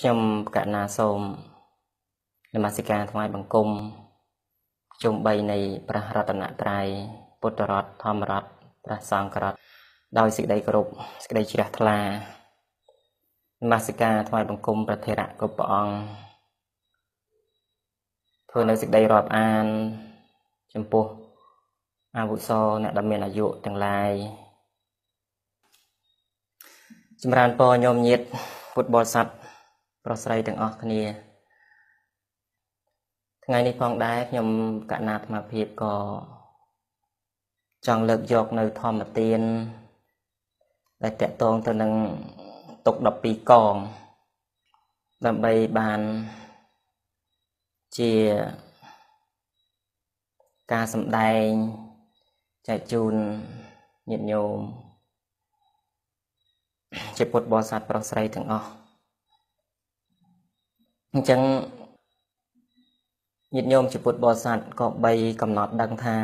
ខ្ញុំកណាសូមនមស្ការថ្វាយបង្គំជុំ3នៃព្រះរតនត្រ័យពុទ្ធរតធម្មរតព្រះសង្ឃរតដោយសេចក្តីគោរពសេចក្តីជ្រះថ្លានមស្ការថ្វាយបង្គំព្រះធរៈគ្រប់ព្រះអង្គធ្វើនៅសេចក្តីរាប់អាន ចំពោះអាវុសអ្នកដែលមានអាយុទាំងឡាយចម្រើនពរញោមញាតពុទ្ធបរិស័ទ ប្រុសស្រីទាំងអស់គ្នា ថ្ងៃនេះផងដែរខ្ញុំកណាអាត្មាភាពក៏ចង់លើកយកនៅធម្មទានដែលតកតងទៅនឹងទុក12កង ដើម្បីបានជាការសម្ដែងចែកជូនញាតិញោមជាពុទ្ធបរិស័ទប្រុសស្រីទាំងអស់ អញ្ចឹងញាតិញោមជាពុទ្ធបរិស័ទក៏បីកំណត់ដឹងថា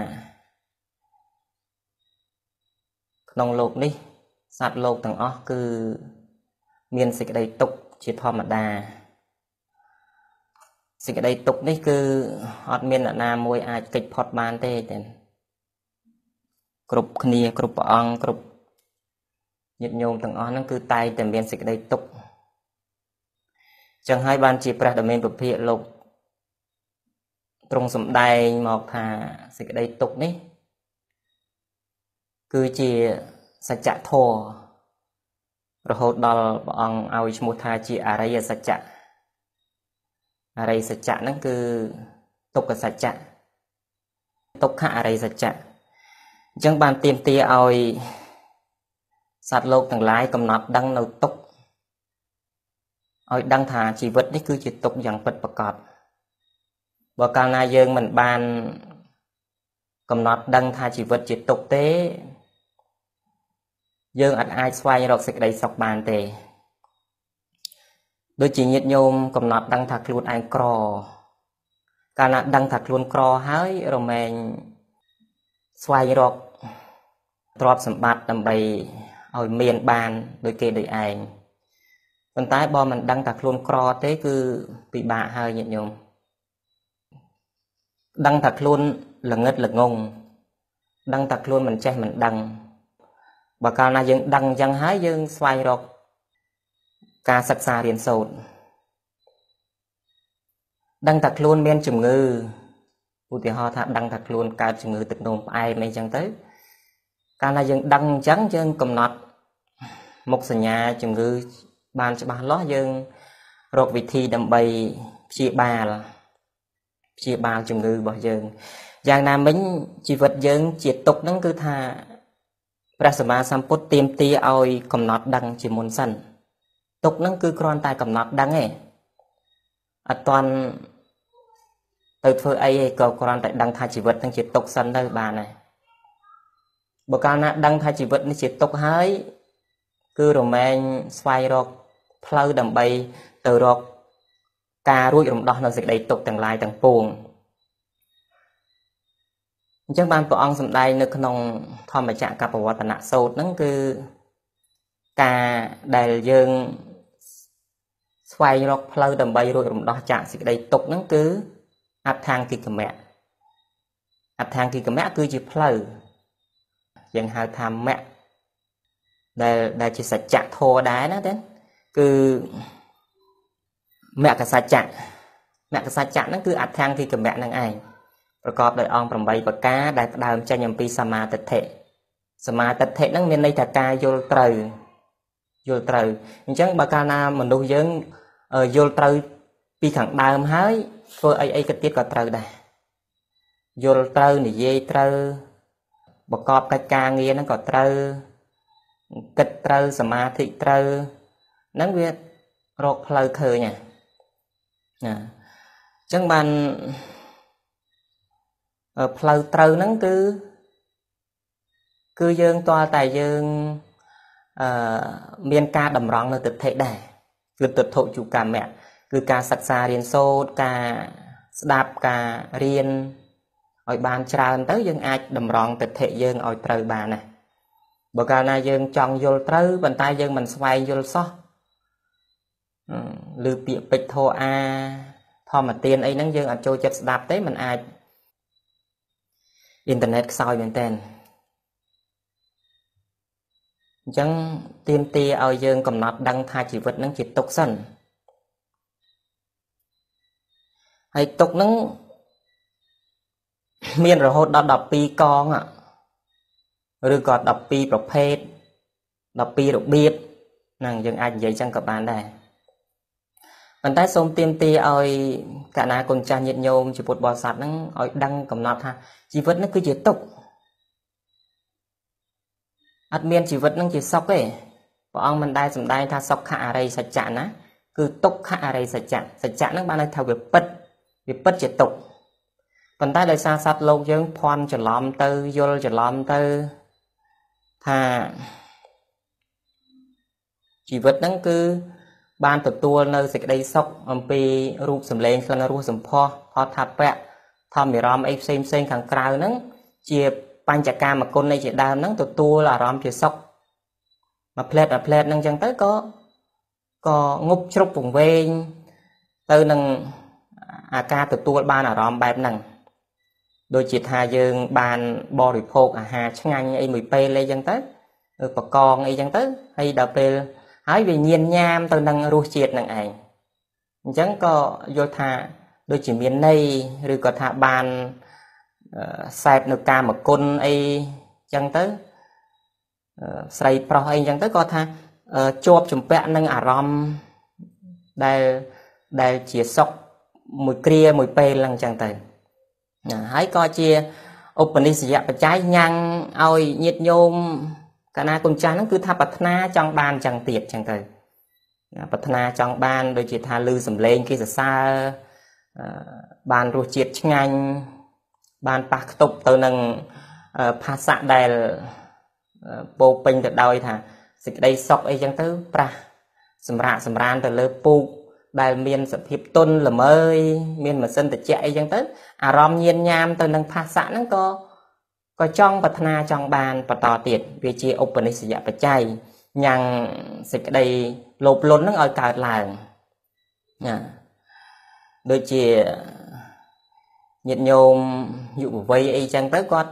ក្នុងโลกនេះសត្វលោកទាំងអស់គឺមានសេចក្តីទុក្ខជាធម្មតាសេចក្តីទុក្ខនេះគឺអត់មានអ្នកណាមួយអាចគេចផុតបានទេតែគ្រប់គ្នាគ្រប់ព្រះអង្គគ្រប់ញាតិញោមទាំងអស់ហ្នឹងគឺតែងតែមានសេចក្តីទុក្ខ ចឹងហើយបានជាព្រះដ៏មានពភាកលោកទ្រង់សម្ដែងមកថាសេចក្តីទុក្ខនេះ គឺជាសច្ចធម៌រហូតដល់ព្រះអង្គឲ្យឈ្មោះថាជាអរិយសច្ចៈអរិយសច្ចៈហ្នឹងគឺទុក្ខសច្ចៈទុក្ខអរិយសច្ចៈអញ្ចឹងបានទៀមទាឲ្យសត្វលោកទាំងឡាយកំណត់ដឹងនៅទុក្ខ ឲ្យដឹងថាជីវិតនេះគឺជាទុក្ខយ៉ាងពិតប្រាកដបើកាលណាយើងមិនបានកំណត់ដឹងថាជីវិតជាទុក្ខទេ យើងអាចអាចស្វែងរកសេចក្តីសុខបានទេដូចជាញាតិញោមកំណត់ដឹងថាខ្លួនឯងក្រ កាលណាដឹងថាខ្លួនក្រហើយរមែងស្វែងរកទ្រព្យសម្បត្តិដើម្បីឲ្យមានបាន ដូចគេដូចឯង ប៉ុន្តែបើមិនដឹងថាខ្លួនក្រទេ គឺពិបាកហើយញាតិញោមដឹងថាខ្លួនល្ងឹតល្ងងដឹងថាខ្លួនមិនចេះមិនដឹងបើកាលណាយើងដឹងអញ្ចឹងហើយយើងស្វែងរកការសិក្សារៀនសូត្រដឹងថាខ្លួនមានជំងឺឧទាហរណ៍ថាដឹងថាខ្លួនកើតជំងឺទឹកនោមផ្អែមអីចឹងទៅ កាលណាយើងដឹងអញ្ចឹងយើងកំណត់មុខសញ្ញាជំងឺ បានច្បាស់លាស់យើងរកវិធីដើម្បីព្យាបាលព្យាបាលជំងឺរបស់យើងយ៉ាងណាមិញជីវិតយើងជាទុកហ្នឹងគឺថាព្រះសម្មាសម្ពុទ្ធទៀមទាឲ្យកំណត់ដឹងជាមុនសិនទុកហ្នឹងគឺគ្រាន់តែកំណត់ដឹងឯងអត់តាន់ទៅធ្វើអីឯងក៏គ្រាន់តែដឹងថាជីវិតហ្នឹងជាទុកសិនទៅបានហើយបើកាលណាដឹងថាជីវិតនេះជាទុកហើយគឺរមែងស្វែងរក ផ្លូវដើម្បីទៅរកការរួចរំដោះនៅសេចក្តីទុក្ខទាំងឡាយទាំងពួងអញ្ចឹងបានព្រះអង្គសម្ដែងនៅក្នុងធម្មចក្រកបវត្តនៈសូត្រហ្នឹងគឺការដែលយើងស្វែងរកផ្លូវដើម្បីរួចរំដោះចាកសេចក្តីទុក្ខហ្នឹងគឺអដ្ឋាង្គិកមៈអដ្ឋាង្គិកមៈគឺជាផ្លូវយើងហៅថាមគ្គដែលដែលជាសច្ចធម៌ដែរណាទេ គឺមគ្គសច្ចៈមគ្គសច្ចៈហ្នឹងគឺអដ្ឋាង្គិកមៈហ្នឹងឯងប្រកបដោយអង្គ8ប្រការដែលផ្ដើមចេញអំពីសមាទិដ្ឋិសមាទិដ្ឋិហ្នឹងមានន័យថាការយល់ត្រូវយល់ត្រូវអញ្ចឹងបើកាលណាមនុស្សយើងយល់ត្រូវពីខាងដើមហើយធ្វើអីអីក៏ទៀតក៏ត្រូវដែរយល់ត្រូវនិយាយត្រូវប្រកបកិច្ចការងារហ្នឹងក៏ត្រូវគិតត្រូវសមាធិត្រូវ ហ្នឹងវារកផ្លូវឃើញណាអញ្ចឹងបានផ្លូវត្រូវហ្នឹងគឺគឺយើងតើតែយើងអឺមានការតម្រង់នៅទិដ្ឋិដែរគឺទិដ្ឋុជកម្មៈគឺការសិក្សារៀនសូត្រការស្ដាប់ការរៀនឲ្យបានច្រើនទៅយើងអាចតម្រង់ទិដ្ឋិយើងឲ្យត្រូវបានណាបើកាលណាយើងចង់យល់ត្រូវប៉ុន្តែយើងមិនស្វែងយល់សោះ ឬពាក្យពេចធរអាធម្មទានអីហ្នឹងយើងអត់ចូលចិត្តស្ដាប់ទេมันអាចអ៊ីនធឺណិតខ្សោយមែនតើអញ្ចឹងទៀមទាឲ្យយើងកំណត់ដឹងថាជីវិតនឹងជាទុកសិនហើយទុកនឹងមានរហូតដល់12កងឬក៏12ប្រភេទ12របៀបហ្នឹងយើងអាចនិយាយចឹងក៏បានដែរ ប៉ុន្តែសូមទៀមទាឲ្យកណាគុណចាស់ញាតិញោមជាពុទ្ធបរិស័ទហ្នឹងឲ្យដឹងកំណត់ថាជីវិតនេះគឺជាទុក្ខអត់មានជីវិតនឹងជាសុខទេព្រះអង្គមិនដែលសម្ដែងថាសុខៈអរិយសច្ចៈណាគឺទុក្ខៈអរិយសច្ចៈសច្ចៈនឹងបានន័យថាវាពិតវាពិតជាទុក្ខប៉ុន្តែដោយសារសត្វលោកយើងភ័ន្តច្រឡំទៅយល់ច្រឡំទៅថាជីវិតហ្នឹងគឺ បានទទួលនៅសេចក្តីសុខអំពីរូបសម្លេងក្លិនរសសម្ផស្សផតថាពៈធម្មរមអីផ្សេងផ្សេងខាងក្រៅហ្នឹងជាបញ្ចកាមគុណនៃជាដើមហ្នឹងទទួលអារម្មណ៍ជាសុខមួយផ្លែតមួយផ្លែតហ្នឹងចឹងទៅក៏ក៏ងប់ជ្រុបពង្វេងទៅនឹងអាការទទួលបានអារម្មណ៍បែបហ្នឹងដូចជាថាយើងបានបរិភោគអាហារឆ្ងាញ់អីមួយពេលអីចឹងទៅបកងអីចឹងទៅហើយដល់ពេល ហើយវាញៀនញ៉ាមទៅនឹងរសជាតិនឹងឯងអញ្ចឹងក៏យល់ថាដូចជាមានន័យឬក៏ថាបានសែបនៅកាមគុណអីចឹងទៅស្រីប្រុសអីចឹងទៅគាត់ថាជាប់ចម្ពាក់នឹងអារម្មណ៍ដែលដែលជាសុខមួយគ្រាមួយពេលហ្នឹងចឹងទៅហើយក៏ជាឧបនិស្សយបច្ច័យញ៉ាំងឲ្យញាតញោម កាលណាគុណចាស់ហ្នឹងគឺថាប្រាថ្នាចង់បានចឹងទៀតចឹងទៅប្រាថ្នាចង់បានដូចជាថាលឺសំឡេងគេសរសើរបានរសជាតិឆ្ងាញ់បានប៉ះខ្ទប់ទៅនឹងភាសាដែលពោពេញទៅដោយថាសេចក្តីសុខអីចឹងទៅប្រាស់សម្រាប់សម្រានទៅលើពូកដែលមានសភាពទុនល្មើយមានម៉ាស៊ីនត្រជាក់អីចឹងទៅអារម្មណ៍ញៀនញ៉ាមទៅនឹងភាសាហ្នឹងក៏ ក៏ចង់ប្រាថ្នាចង់បានបន្តទៀតវាជាឧបនិស្សយបច្ច័យញ៉ាំងសេចក្តីលោភលន់ហ្នឹងឲ្យកើតឡើងណាដូចជាញាតិញោមយុវវ័យអីចឹងទៅគាត់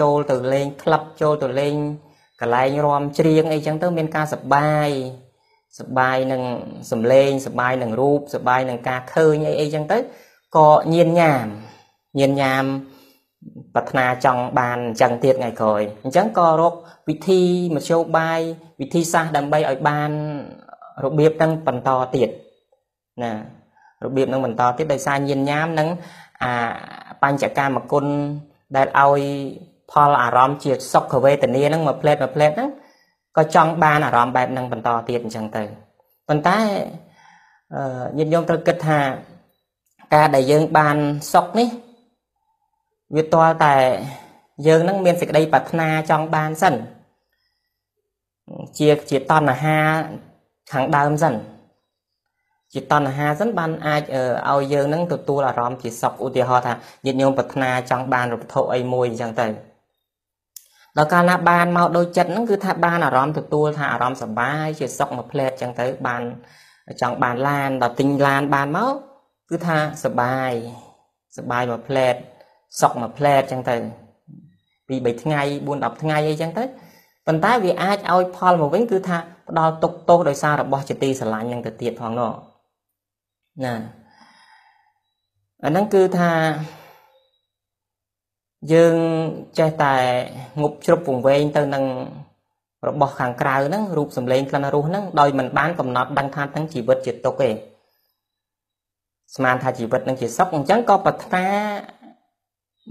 ចូលទៅលេងក្លឹបចូលទៅលេងកន្លែងរំច្រៀងអីចឹងទៅមានការសបាយសបាយនឹងសំឡេងសបាយនឹងរូបសបាយនឹងការឃើញអីអីចឹងទៅក៏ញៀនញ៉ាមញៀនញ៉ាម ប្រាថ្នាចង់បានអញ្ចឹងទៀតថ្ងៃក្រោយអញ្ចឹងក៏រកវិធីមធ្យោបាយវិធីសាស្ត្រដើម្បីឲ្យបានរបៀបហ្នឹងបន្តទៀតណារបៀបហ្នឹងបន្តទៀតដោយសារញៀនញ៉ាមនឹងអាបញ្ចកាមគុណដែលឲ្យផលអារម្មណ៍ជាសុខវេទនាហ្នឹងមួយផ្លែតមួយផ្លែតហ្នឹងក៏ចង់បានអារម្មណ៍បែបហ្នឹងបន្តទៀតអញ្ចឹងទៅប៉ុន្តែញាតិញោមត្រូវគិតថាការដែលយើងបានសុខនេះ វាទាល់តែយើងនឹងមានសេចក្តីប្រាថ្នាចង់បានសិនជាជាតណ្ហាខាងដើមសិនជាតណ្ហាសិនបានអាចឲ្យយើងនឹងទទួលអារម្មណ៍ជាសុខឧទាហរណ៍ថាញាតិញោមប្រាថ្នាចង់បានវត្ថុអីមួយអញ្ចឹងទៅដល់កាលណាបានមកដូចចិត្តហ្នឹងគឺថាបានអារម្មណ៍ទទួលថាអារម្មណ៍សប្បាយជាសុខមួយផ្លែតអញ្ចឹងទៅបានចង់បានឡានដល់ទិញឡានបានមកគឺថាសប្បាយសប្បាយមួយផ្លែត សុកមួយផ្លែតចឹងទៅពី3ថ្ងៃ4 10ថ្ងៃអីចឹងទៅប៉ុន្តែវាអាចឲ្យផលមកវិញគឺថាផ្ដល់ទុកទោសដោយសាររបស់ជាទីស្រឡាញ់នឹងទៅទៀតផងនោះណាអាហ្នឹងគឺថាយើងចេះតែងប់ជ្រប់ពង្វែងទៅនឹងរបស់ខាងក្រៅហ្នឹងរូបសម្លេងក្លិនរសហ្នឹងដោយមិនបានកំណត់ដឹងថាទាំងជីវិតជាទុកទេស្មានថាជីវិតនឹងជាសុខអញ្ចឹងក៏ប្រាថ្នា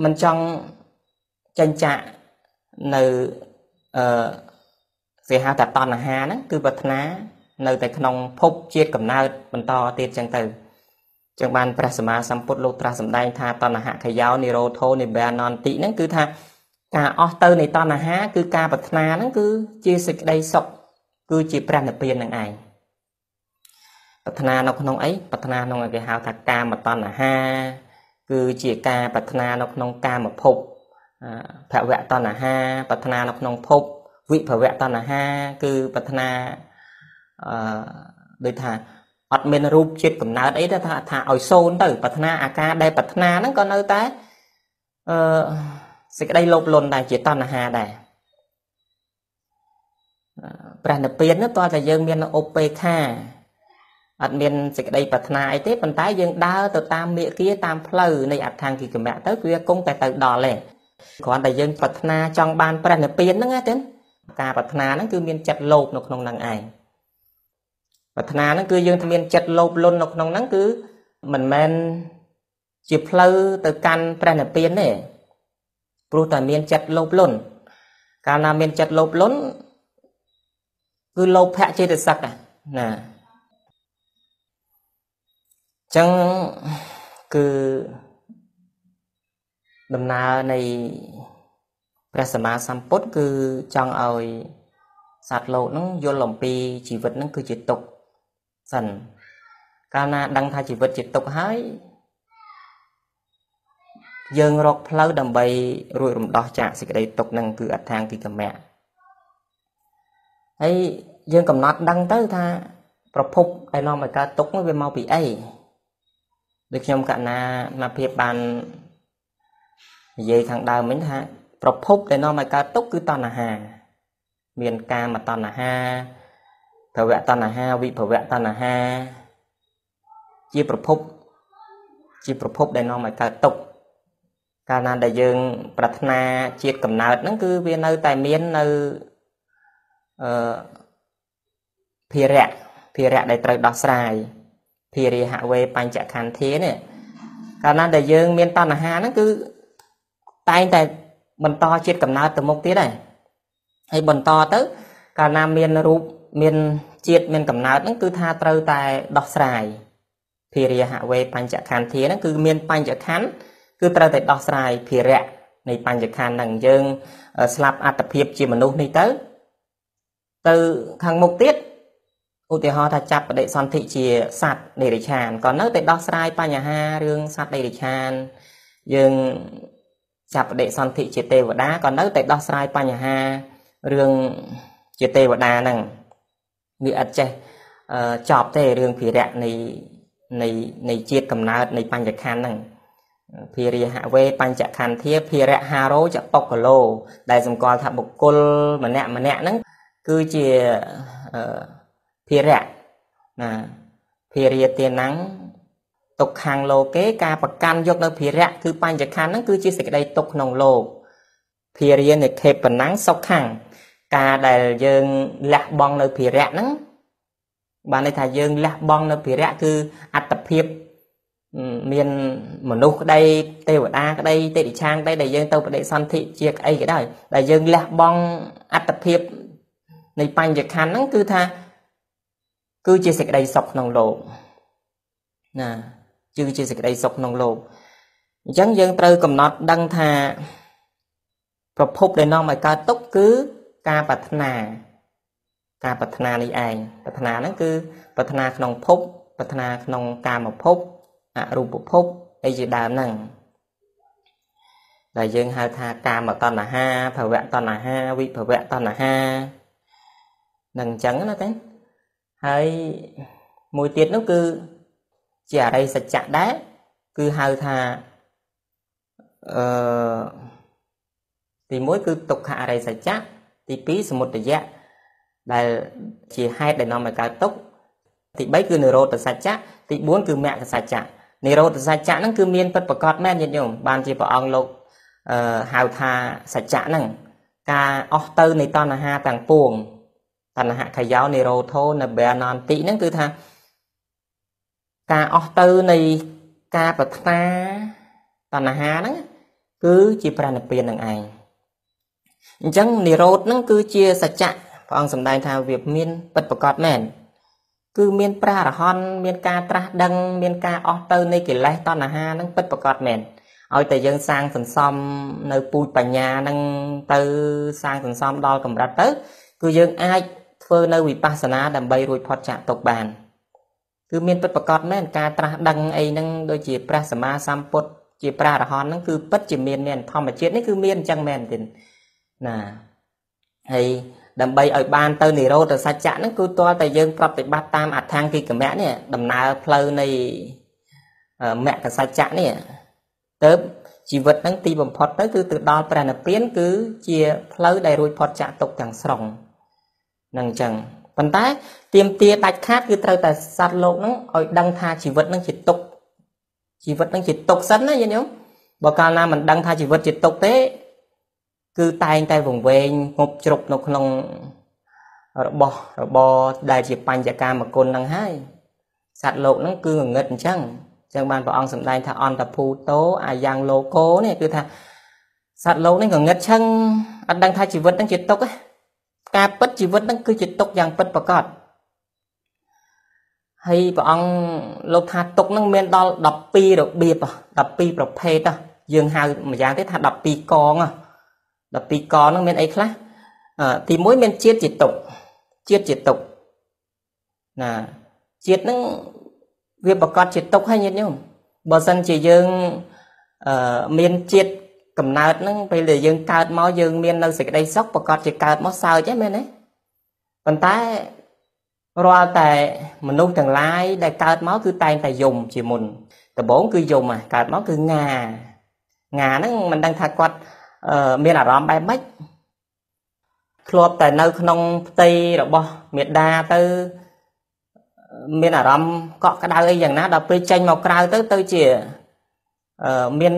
មិនចង់ចិញ្ចាក់នៅអឺគេហៅថាតណ្ហាហ្នឹងគឺប្រាថ្នានៅតែក្នុងភពជាតិកំណើតបន្តទៀតចឹងទៅចឹងបានព្រះសម្មាសម្ពុទ្ធលោកត្រាស់សម្ដែងថាតណ្ហខយោនិរោធោនិបានន្តិហ្នឹងគឺថាការអស់ទៅនៃតណ្ហា គឺការប្រាថ្នាហ្នឹងគឺជាសេចក្តីសុខគឺជាព្រះនិព្វាននឹងឯងប្រាថ្នានៅក្នុងអីប្រាថ្នាក្នុងគេហៅថាកាមតណ្ហា គឺជាការប្រាថ្នានៅក្នុងកាមភពភវៈតណ្ហាប្រាថ្នានៅក្នុងភពវិភវៈតណ្ហា គឺប្រាថ្នាអឺដូចថាអត់មានរូបជាតិកំណើតអីទេថាថាឲ្យសូន្យទៅប្រាថ្នាអាការដែលប្រាថ្នាហ្នឹងក៏នៅតែអឺសេចក្តីលោភលន់ដែរជាតណ្ហាដែរព្រះនិព្វាននោះតើតែយើងមានឧបេខា អត់មានសេចក្តីប្រាថ្នាអីទេប៉ុន្តែយើងដើរទៅតាមមេគាតាមផ្លូវនៃអដ្ឋាង្គិកមៈទៅវាគង់តែទៅដល់ទេគ្រាន់តែយើងប្រាថ្នាចង់បានព្រះនិព្វានហ្នឹងទេការប្រាថ្នាហ្នឹងគឺមានចិត្តលោភនៅក្នុងហ្នឹងឯងប្រាថ្នាហ្នឹងគឺយើងមានចិត្តលោភលន់នៅក្នុងហ្នឹងគឺមិនមែនជាផ្លូវទៅកាន់ព្រះនិព្វានទេព្រោះតែមានចិត្តលោភលន់កាលណាមានចិត្តលោភលន់គឺលោភៈចេតសិកណា ចឹងគឺដំណើរនៃព្រះសម្មាសម្ពុទ្ធគឺចង់ឲ្យសត្វលោកនឹងយល់អំពីជីវិតនឹងគឺជាទុក្ខសិនកាលណាដឹងថាជីវិតជាទុក្ខហើយយើងរកផ្លូវដើម្បីរួចរំដោះចាកសេចក្តីទុក្ខនឹងគឺអដ្ឋានទីកមៈហើយយើងកំណត់ដឹងទៅថាប្រភពដែលនាំឲ្យកើតទុក្ខនោះវាមកពីអី ដូចខ្ញុំកណាមកភាពបាននិយាយខាងដើមមិញថា ប្រភពដែលនាំឲ្យកើតទុក្ខគឺតណ្ហា មានកាមតណ្ហាភវៈតណ្ហាវិភវៈតណ្ហា ជាប្រភព ជាប្រភពដែលនាំឲ្យកើតទុក្ខកាលណាដែលយើង ប្រាថ្នាជាតិកំណើតហ្នឹងគឺវានៅតែមាននៅអឺភារៈភារៈដែលត្រូវដោះស្រាយ ភារិហវេបញ្ចខន្ធានេះកាលណាដែលយើងមានតណ្ហាហ្នឹងគឺតែងតែបន្តជាតិកំណើតទៅមុខទៀតដែរហើយបន្តទៅ កាលណាមានរូបមានជាតិមានកំណើតហ្នឹងគឺថាត្រូវតែដោះស្រាយភារិហវេបញ្ចខន្ធាហ្នឹងគឺមានបញ្ចខន្ធគឺត្រូវតែដោះស្រាយភារៈនៃបញ្ចខណ្ឌហ្នឹងយើងស្លាប់អត្តភាពជាមនុស្សនេះទៅ ទៅខាងមុខទៀត ឧទាហរណ៍ថាចាប់បដិសន្ធិជាសត្វនិរិឆានក៏នៅតែដោះស្រាយបញ្ហារឿងសត្វនិរិឆានយើងចាប់បដិសន្ធិជាទេវតាក៏នៅតែដោះស្រាយបញ្ហារឿងជាទេវតាហ្នឹងវាអត់ចេះចប់ទេរឿងភិរៈនៃនៃនៃជាតិកំណើតនៃបញ្ញខណ្ឌហ្នឹងភារិហវេបញ្ចខន្ធាភារៈហារោចបុកលោដែលសម្គាល់ថាបុគ្គលម្នាក់ម្នាក់ហ្នឹងគឺជា ភារៈណាភារិយទានំទុកខាងលោកេការប្រកាន់យកនៅភារៈគឺបញ្ចខណ្ឌហ្នឹងគឺជាសេចក្តីទុកក្នុងលោកភារិយនិខេបណੰសុខខាងការដែលយើងលះបង់នៅភារៈហ្នឹងបានន័យថាយើងលះបង់នៅភារៈគឺអត្តភាពមានមនុស្សក្តីទេវតាក្តីទេតិឆាងក្តីដែលយើងទៅបដិសន្ធិជាអីក៏ដោយដែលយើងលះបង់អត្តភាពនៃបញ្ញខណ្ឌហ្នឹងគឺថា គឺជាសេចក្តីសុខក្នុងលោកណាគឺជាសេចក្តីសុខក្នុងលោកអញ្ចឹងយើងត្រូវកំណត់ដឹងថាប្រភពដែលនាំឲ្យកើតទុក្ខគឺការប្រាថ្នា ការប្រាថ្នានេះឯងប្រាថ្នាហ្នឹងគឺប្រាថ្នាក្នុងភពប្រាថ្នាក្នុងកាមភពអរូបភពអីជាដើមហ្នឹងដែលយើងហៅថាកាមតណ្ហាភវៈតណ្ហាវិភវៈតណ្ហានឹងអញ្ចឹងណាទេ ហើយមួយទៀតនោះគឺជាអរិយសច្ចៈដែរគឺហៅថាអឺទី1គឺទុក្ខអរិយសច្ចៈទី2សមុទយៈដែលជាហេតុដែលនាំឲ្យកើតទុក្ខទី3គឺនិរោធសច្ចៈទី4គឺមគ្គសច្ចៈនិរោធសច្ចៈហ្នឹងគឺមានពិតប្រកបមែនញាតិញោមបានជាព្រះអង្គលោកអឺហៅថាសច្ចៈហ្នឹងការអស់ទៅនៃតណ្ហាទាំងពួង តណ្ហខយោនិរោធោនបេអនន្តិហ្នឹងគឺថាការអស់ទៅនៃការប្រាថ្នាតណ្ហាហ្នឹងគឺជាប្រណិពាននឹងឯងអញ្ចឹងនិរោធហ្នឹងគឺជាសច្ចៈព្រះអង្គសម្ដែងថាវាមានពិតប្រកបមែនគឺមានព្រះអរហន្តមានការត្រាស់ដឹងមានការអស់ទៅនៃកិលេសតណ្ហាហ្នឹងពិតប្រកបមែនឲ្យតែយើងសាងសន្សំនៅពូជបញ្ញាហ្នឹងទៅសាងសន្សំដល់កម្រិតទៅ គឺយើងអាច ធ្វើនៅវិបស្សនាដើម្បីរួចផុតចាកទុកបានគឺមានពិតប្រកបមែនការត្រាស់ដឹងអីហ្នឹងដូចជាព្រះសម្មាសម្ពុទ្ធជាព្រះអរហន្តហ្នឹងគឺពិតជាមានមានធម្មជាតិនេះគឺមានអញ្ចឹងមែនទេណាហើយដើម្បីឲ្យបានទៅនិរោធសច្ចៈហ្នឹងគឺតើតែយើងប្រតិបត្តិតាមអដ្ឋាង្គិកមៈនេះដំណើរផ្លូវនៃមគ្គសច្ចៈនេះទៅជីវិតហ្នឹងទីបំផុតទៅគឺទៅដល់ព្រះនិព្វាន គឺជាផ្លូវដែលរួចផុតចាកទុកទាំងស្រុង នឹងអញ្ចឹងប៉ុន្តែទៀមទាដាច់ខាតគឺត្រូវតែសត្វលោកហ្នឹងឲ្យដឹងថាជីវិតហ្នឹងជាទុកជីវិតហ្នឹងជាទុកសិនណាញាតិញោមបើកាលណាមិនដឹងថាជីវិតជាទុកទេ គឺតែងតែវង្វេងងប់ជ្រុកនៅក្នុងរបស់របរដែលជាបញ្ចកាមគុណហ្នឹងហើយសត្វលោកហ្នឹងគឺងងឹតអញ្ចឹងអញ្ចឹងបានព្រះអង្គសម្ដែងថាអន្តភូតោអាយ៉ាងលោកោនេះគឺថាសត្វលោកនេះងងឹតឆឹងអត់ដឹងថាជីវិតហ្នឹងជាទុកទេ ការពិតជីវិតហ្នឹងគឺជាទុកយ៉ាងពិតប្រាកដហើយព្រះអង្គលោកថាទុកហ្នឹងមានដល់12របៀប12ប្រភេទយើងហៅម្យ៉ាងទេថា12កង12កងហ្នឹងមានអីខ្លះទី1មានជាតិជាទុកជាតិជាទុកណាជាតិហ្នឹងវាប្រកាសជាទុកហើយញាតិញោមបើសិនជាយើងអឺមានជាតិ កំណើតហ្នឹងពេលដែលយើងកើតមកយើងមាននៅសេចក្តីសុខប្រកាសជាកើតមកសើចហ្នឹងមែនទេប៉ុន្តែរាល់តែមនុស្សទាំងឡាយដែលកើតមកគឺតែងតែយំជាមុនដំបូងគឺយំហ่ะកើតមកគឺងាងាហ្នឹងមិនដឹងថាគាត់មានអារម្មណ៍បែបម៉េចធ្លាប់តែនៅក្នុងផ្ទៃរបស់មេដាទៅមានអារម្មណ៍កក់ក្ដៅអីយ៉ាងណាដល់ពេលចេញមកក្រៅទៅទៅជាមាន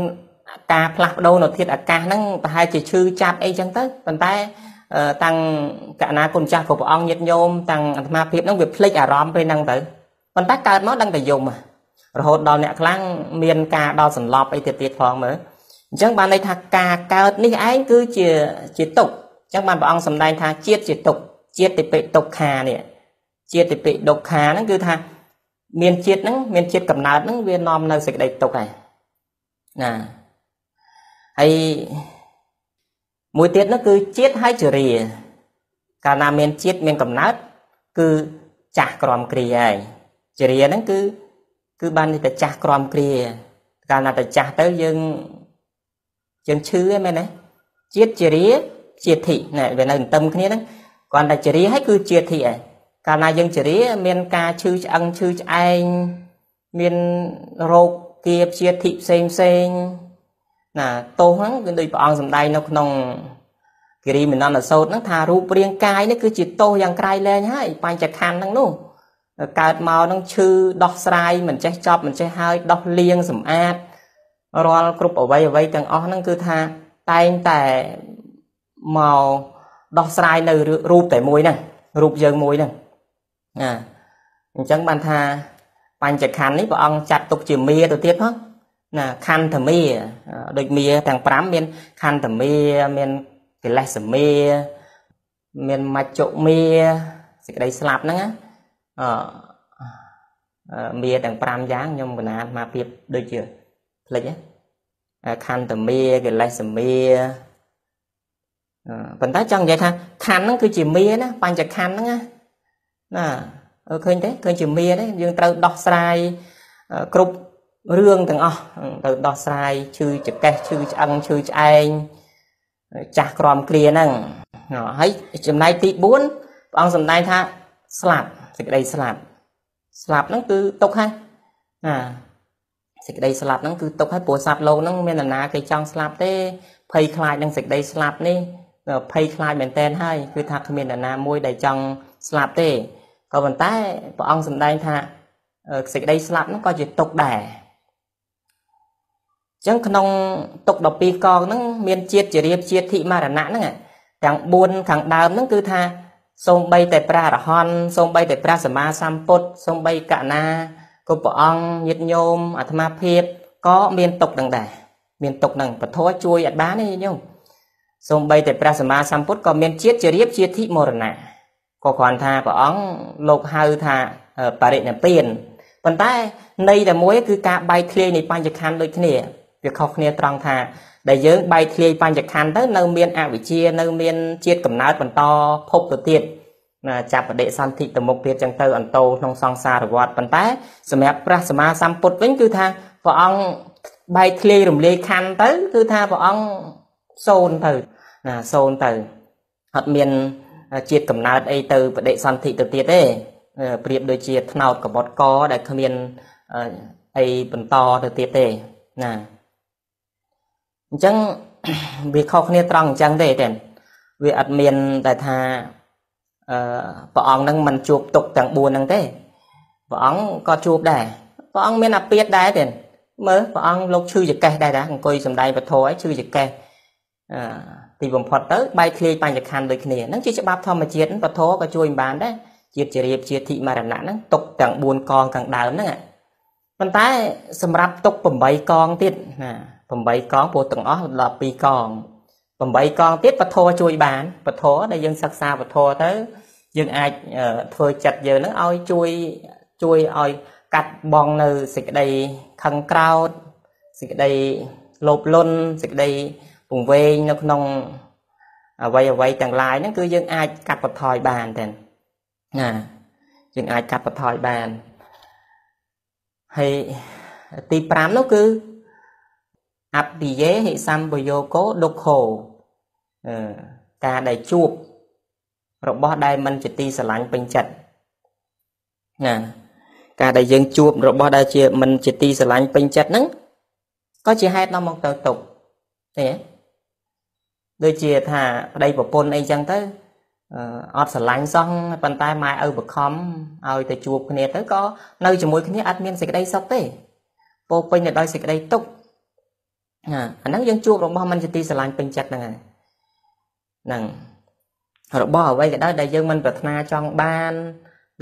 ការផ្លាស់ប្ដូរនៅធាតុអាកាសហ្នឹងប្រហែលជាឈឺចាប់អីចឹងទៅប៉ុន្តែតាំងកណាគុណចាស់គ្រប់ព្រះអង្គញាតិញោមតាំងអាត្មាភាពហ្នឹងវាភ្លេចអារម្មណ៍ពេលហ្នឹងទៅប៉ុន្តែកើតមកដឹងតែយំរហូតដល់អ្នកខ្លាំងមានការដល់សន្លប់អីទៀតទៀតផងមើលអញ្ចឹងបានន័យថាការកើតនេះឯងគឺជាជាទុកអញ្ចឹងបានព្រះអង្គសម្ដែងថាជាតិជាទុកជាតិតិពិទុក្ខានេះជាតិតិពិដុក្ខាហ្នឹងគឺថាមានជាតិហ្នឹងមានជាតិកំណើតហ្នឹងវានាំនៅសេចក្តីទុកហើយណា ហើយមួយទៀតនោះគឺជាតិហើយជរាកាលណាមានជាតិមានកំណើតគឺចាស់ក្រមគ្រាហើយជរាហ្នឹងគឺគឺបានតែចាស់ក្រមគ្រា កាលណាតែចាស់ទៅយើងយើងឈឺហ្នឹងមែនទេជាតិជរាជាធិណែវានៅទន្ទឹមគ្នាហ្នឹងគ្រាន់តែជរាហើយគឺជាធិឯងកាលណាយើងជរាមានការឈឺឆ្អឹងឈឺឆ្អែងមានរោគគាព្យាធិផ្សេងផ្សេង ណាទោសហ្នឹងគឺដូចព្រះអង្គសម្ដែងនៅក្នុងគិរីមនន្តសោតហ្នឹងថារូបរាងកាយនេះគឺជាទោសយ៉ាងក្រៃលែងហើយបញ្ចខណ្ឌហ្នឹងនោះកើតមកហ្នឹងឈឺដោះស្រាយមិនចេះចប់មិនចេះហើយដោះលាងសម្អាតរាល់គ្រប់អវ័យអវ័យទាំងអស់ហ្នឹងគឺថាតែងតែមកដោះស្រាយនៅរូបតែមួយហ្នឹងរូបយើងមួយហ្នឹងណាអញ្ចឹងបានថាបញ្ចខណ្ឌនេះព្រះអង្គចាត់ទុកជាមេទៅទៀតផង ណាខណ្ឌធមេដូចមេទាំង5មានខណ្ឌធមេមានកិលេសមេមានមច្ចុមេសេចក្តីស្លាប់ហ្នឹងអឺមេទាំង5យ៉ាងខ្ញុំកណាតមកពីដូចជាផ្លេចខណ្ឌធមេកិលេសមេប៉ុន្តែចង់និយាយថាខណ្ឌហ្នឹងគឺជាមេណាបញ្ចខណ្ឌហ្នឹងណាឃើញទេឃើញជាមេទេយើងត្រូវដោះស្រាយគ្រប់ រឿងទាំងអស់ទៅដោះស្រាយឈឺចកេះឈឺឆ្អឹងឈឺឆ្អែងចាស់ក្រមគ្រាហ្នឹងហើយចំណែកទី4ព្រះអង្គសម្ដែងថាស្លាប់សេចក្តីស្លាប់ស្លាប់ហ្នឹងគឺទុកហើយណាសេចក្តីស្លាប់ហ្នឹងគឺទុកហើយព្រោះសត្វលោកហ្នឹងមាននរណាគេចង់ស្លាប់ទេភ័យខ្លាចនឹងសេចក្តីស្លាប់នេះភ័យខ្លាចមែនតែនហើយគឺថាគ្មាននរណាមួយដែលចង់ស្លាប់ទេក៏ប៉ុន្តែព្រះអង្គសម្ដែងថាសេចក្តីស្លាប់ហ្នឹងក៏ជាទុកដែរ ចឹងក្នុងទុក12កងហ្នឹងមានជាតិជារៀបជាតិធិមរណៈហ្នឹងទាំង4ខាងដើមហ្នឹងគឺថាសូម្បីតែព្រះអរហន្តសូម្បីតែព្រះសម្មាសម្ពុទ្ធសូម្បីកណាក៏ព្រះអង្គញាតិញោមអាត្មាភាពក៏មានទុកនឹងដែរមានទុកនឹងពធជួយអត់បានទេញោមសូម្បីតែព្រះសម្មាសម្ពុទ្ធក៏មានជាតិជារៀបជាធិមរណៈក៏គ្រាន់ថាព្រះអង្គលោកហៅថាបរិនិព្វានប៉ុន្តែន័យតែមួយគឺការបែកធ្លាយនៃបញ្ចខណ្ឌដូចគ្នា វាខុសគ្នាត្រង់ថា ដែលយើងបែកធ្លាយបញ្ចខណ្ឌទៅនៅមានអវិជ្ជានៅមានជាតិកំណើតបន្តភពទៅទៀតណាចាប់បដិសន្ធិទៅមុខទៀតចឹងទៅអន្តោក្នុងសង្សារវដ្តប៉ុន្តែសម្រាប់ព្រះសម្មាសម្ពុទ្ធវិញគឺថាព្រះអង្គបែកធ្លាយរំលាយខណ្ឌទៅគឺថាព្រះអង្គសូន្យទៅណាសូន្យទៅអត់មានជាតិកំណើតអីទៅបដិសន្ធិទៅទៀតទេប្រៀបដូចជាថ្នោតកបត់កដែលគ្មានអីបន្តទៅទៀតទេណា អញ្ចឹងវាខុសគ្នាត្រង់អញ្ចឹងទេតែវាអត់មានតែថាអឺព្រះអង្គនឹងមិនជួបទុកទាំង4ហ្នឹងទេព្រះអង្គក៏ជួបដែរព្រះអង្គមានអាពាតដែរទេមើលព្រះអង្គលោកឈឺចកេះដែរតាអង្គុយសំដែងពធឲ្យឈឺចកេះអឺទីបំផុតទៅបែកធ្លាយបញ្ញខណ្ឌដូចគ្នាហ្នឹងជាច្បាប់ធម្មជាតិពធក៏ជួយមិនបានដែរជាតិជារៀបជាធិមរណៈហ្នឹងຕົកទាំង4កងខាងដើមហ្នឹងប៉ុន្តែសម្រាប់ຕົក8កងទៀតណា 8កងពោះទាំងអស់12កង8កងទៀតពធជួយបានពធដែលយើងសិក្សាពធទៅយើងអាចធ្វើចិត្តយើងនឹងឲ្យជួយជួយឲ្យកាត់បងនៅសេចក្តីខឹងក្រោតសេចក្តីលោភលន់សេចក្តីពង្វេងនៅក្នុងអ្វីអ្វីទាំងឡាយហ្នឹងគឺយើងអាចកាត់បន្ថយបានតែណាយើងអាចកាត់បន្ថយបានហើយទី5នោះគឺ អបតិយេហិសម្បយោគោដុក្ខោការដែលជួបរបស់ដែលមិនជាទីស្រឡាញ់ពេញចិត្តណាការដែលយើងជួបរបស់ដែលជាមិនជាទីស្រឡាញ់ពេញចិត្តហ្នឹងក៏ជាហេតុនាំមកទៅទុកទេដូចជាថាប្តីប្រពន្ធអីចឹងទៅអត់ស្រឡាញ់សោះប៉ុន្តែម៉ែឪបខំឲ្យទៅជួបគ្នាទៅក៏នៅជាមួយគ្នាអត់មានសេចក្តីសុខទេពោពេញទៅដោយសេចក្តីទុក្ខ អាហ្នឹងយើងជួបរបស់មិនជាទីស្រឡាញ់ពេញចិត្តហ្នឹងហើយហ្នឹងរបស់អ្វីក៏ដោយដែលយើងមិនប្រាថ្នាចង់បាន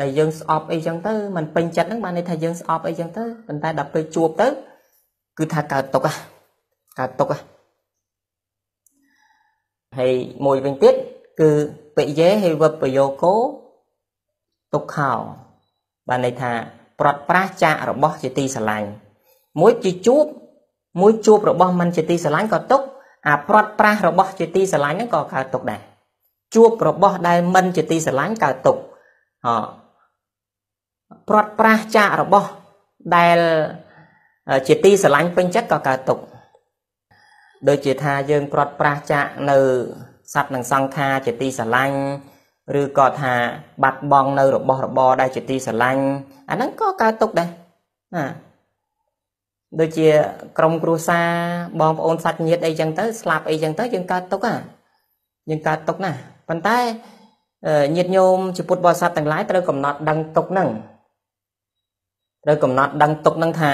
ដែលយើងស្អប់អីចឹងទៅมันពេញចិត្តហ្នឹងបានន័យថាយើងស្អប់អីចឹងទៅប៉ុន្តែដល់ពេលជួបទៅគឺថាកើតទុកហ่ะកើតទុកហ่ะហើយមួយវិញទៀតគឺបិយេហេវបយោគោទុក្ខោបានន័យថាប្រត់ប្រាស់ចាករបស់ជាទីស្រឡាញ់មួយជាជួប មួយជួបរបស់มันជាទីស្រឡាញ់ក៏ទុកអាប្រត់ប្រាស់របស់ជាទីស្រឡាញ់ហ្នឹងក៏កើតទុកដែរជួបរបស់ដែលមិនជាទីស្រឡាញ់កើតទុកអប្រត់ប្រាស់ចាករបស់ដែលជាទីស្រឡាញ់ពេញចិត្តក៏កើតទុកដូចជាថាយើងប្រត់ប្រាស់ចាកនៅសត្វនិងសង្ខារជាទីស្រឡាញ់ឬក៏ថាបាត់បង់នៅរបស់របរដែលជាទីស្រឡាញ់អាហ្នឹងក៏កើតទុកដែរណា ដូចជាក្រុមគ្រួសារបងប្អូនសាច់ញាតិអីចឹងទៅស្លាប់អីចឹងទៅយើងកើតទុកហ่ะយើងកើតទុកណាប៉ុន្តែញាតិញោមជាពុទ្ធបរិស័ទទាំងឡាយត្រូវកំណត់ដឹងទុកហ្នឹងត្រូវកំណត់ដឹងទុកហ្នឹងថា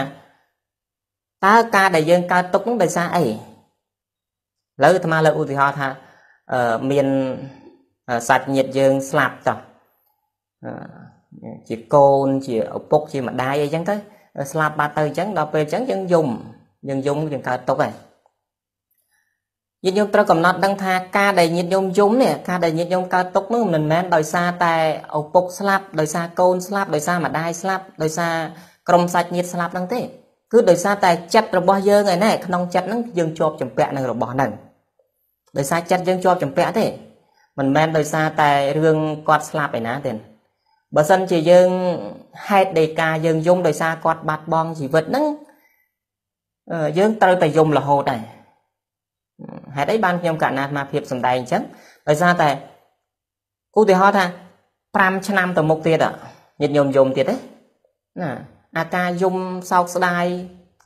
តើការដែលយើងកើតទុកហ្នឹងដោយសារអីឥឡូវអាត្មាលើកឧទាហរណ៍ថាមានសាច់ញាតិយើងស្លាប់តោះជាកូនជាឪពុកជាម្ដាយអីចឹងទៅ ស្លាប់បាត់ទៅអញ្ចឹងដល់ពេលអញ្ចឹងយើងយំយើងយំយើងកើតទុកហើយញាតិញោមត្រូវកំណត់ដឹងថាការដែលញាតិញោមយំនេះការដែលញាតិញោមកើតទុកនោះមិនមែនដោយសារតែឪពុកស្លាប់ដោយសារកូនស្លាប់ដោយសារម្ដាយស្លាប់ដោយសារក្រុមសាច់ញាតិស្លាប់ហ្នឹងទេគឺដោយសារតែចិត្តរបស់យើងឯណែក្នុងចិត្តហ្នឹងយើងជាប់ចម្ពាក់នឹងរបស់ហ្នឹងដោយសារចិត្តយើងជាប់ចម្ពាក់ទេមិនមែនដោយសារតែរឿងគាត់ស្លាប់ឯណាទេ បើសិនជាយើងហេតុនៃការយើងយំដោយសារគាត់បាត់បង់ជីវិតហ្នឹងយើងត្រូវតែយំរហូតដែរហេតុអីបានខ្ញុំកណាត់មកភាពសំដែងអញ្ចឹងដោយសារតែឧទាហរណ៍ថា5ឆ្នាំទៅមុខទៀតញាតិញោមយំទៀតទេណាអាការយំសោកស្ដាយ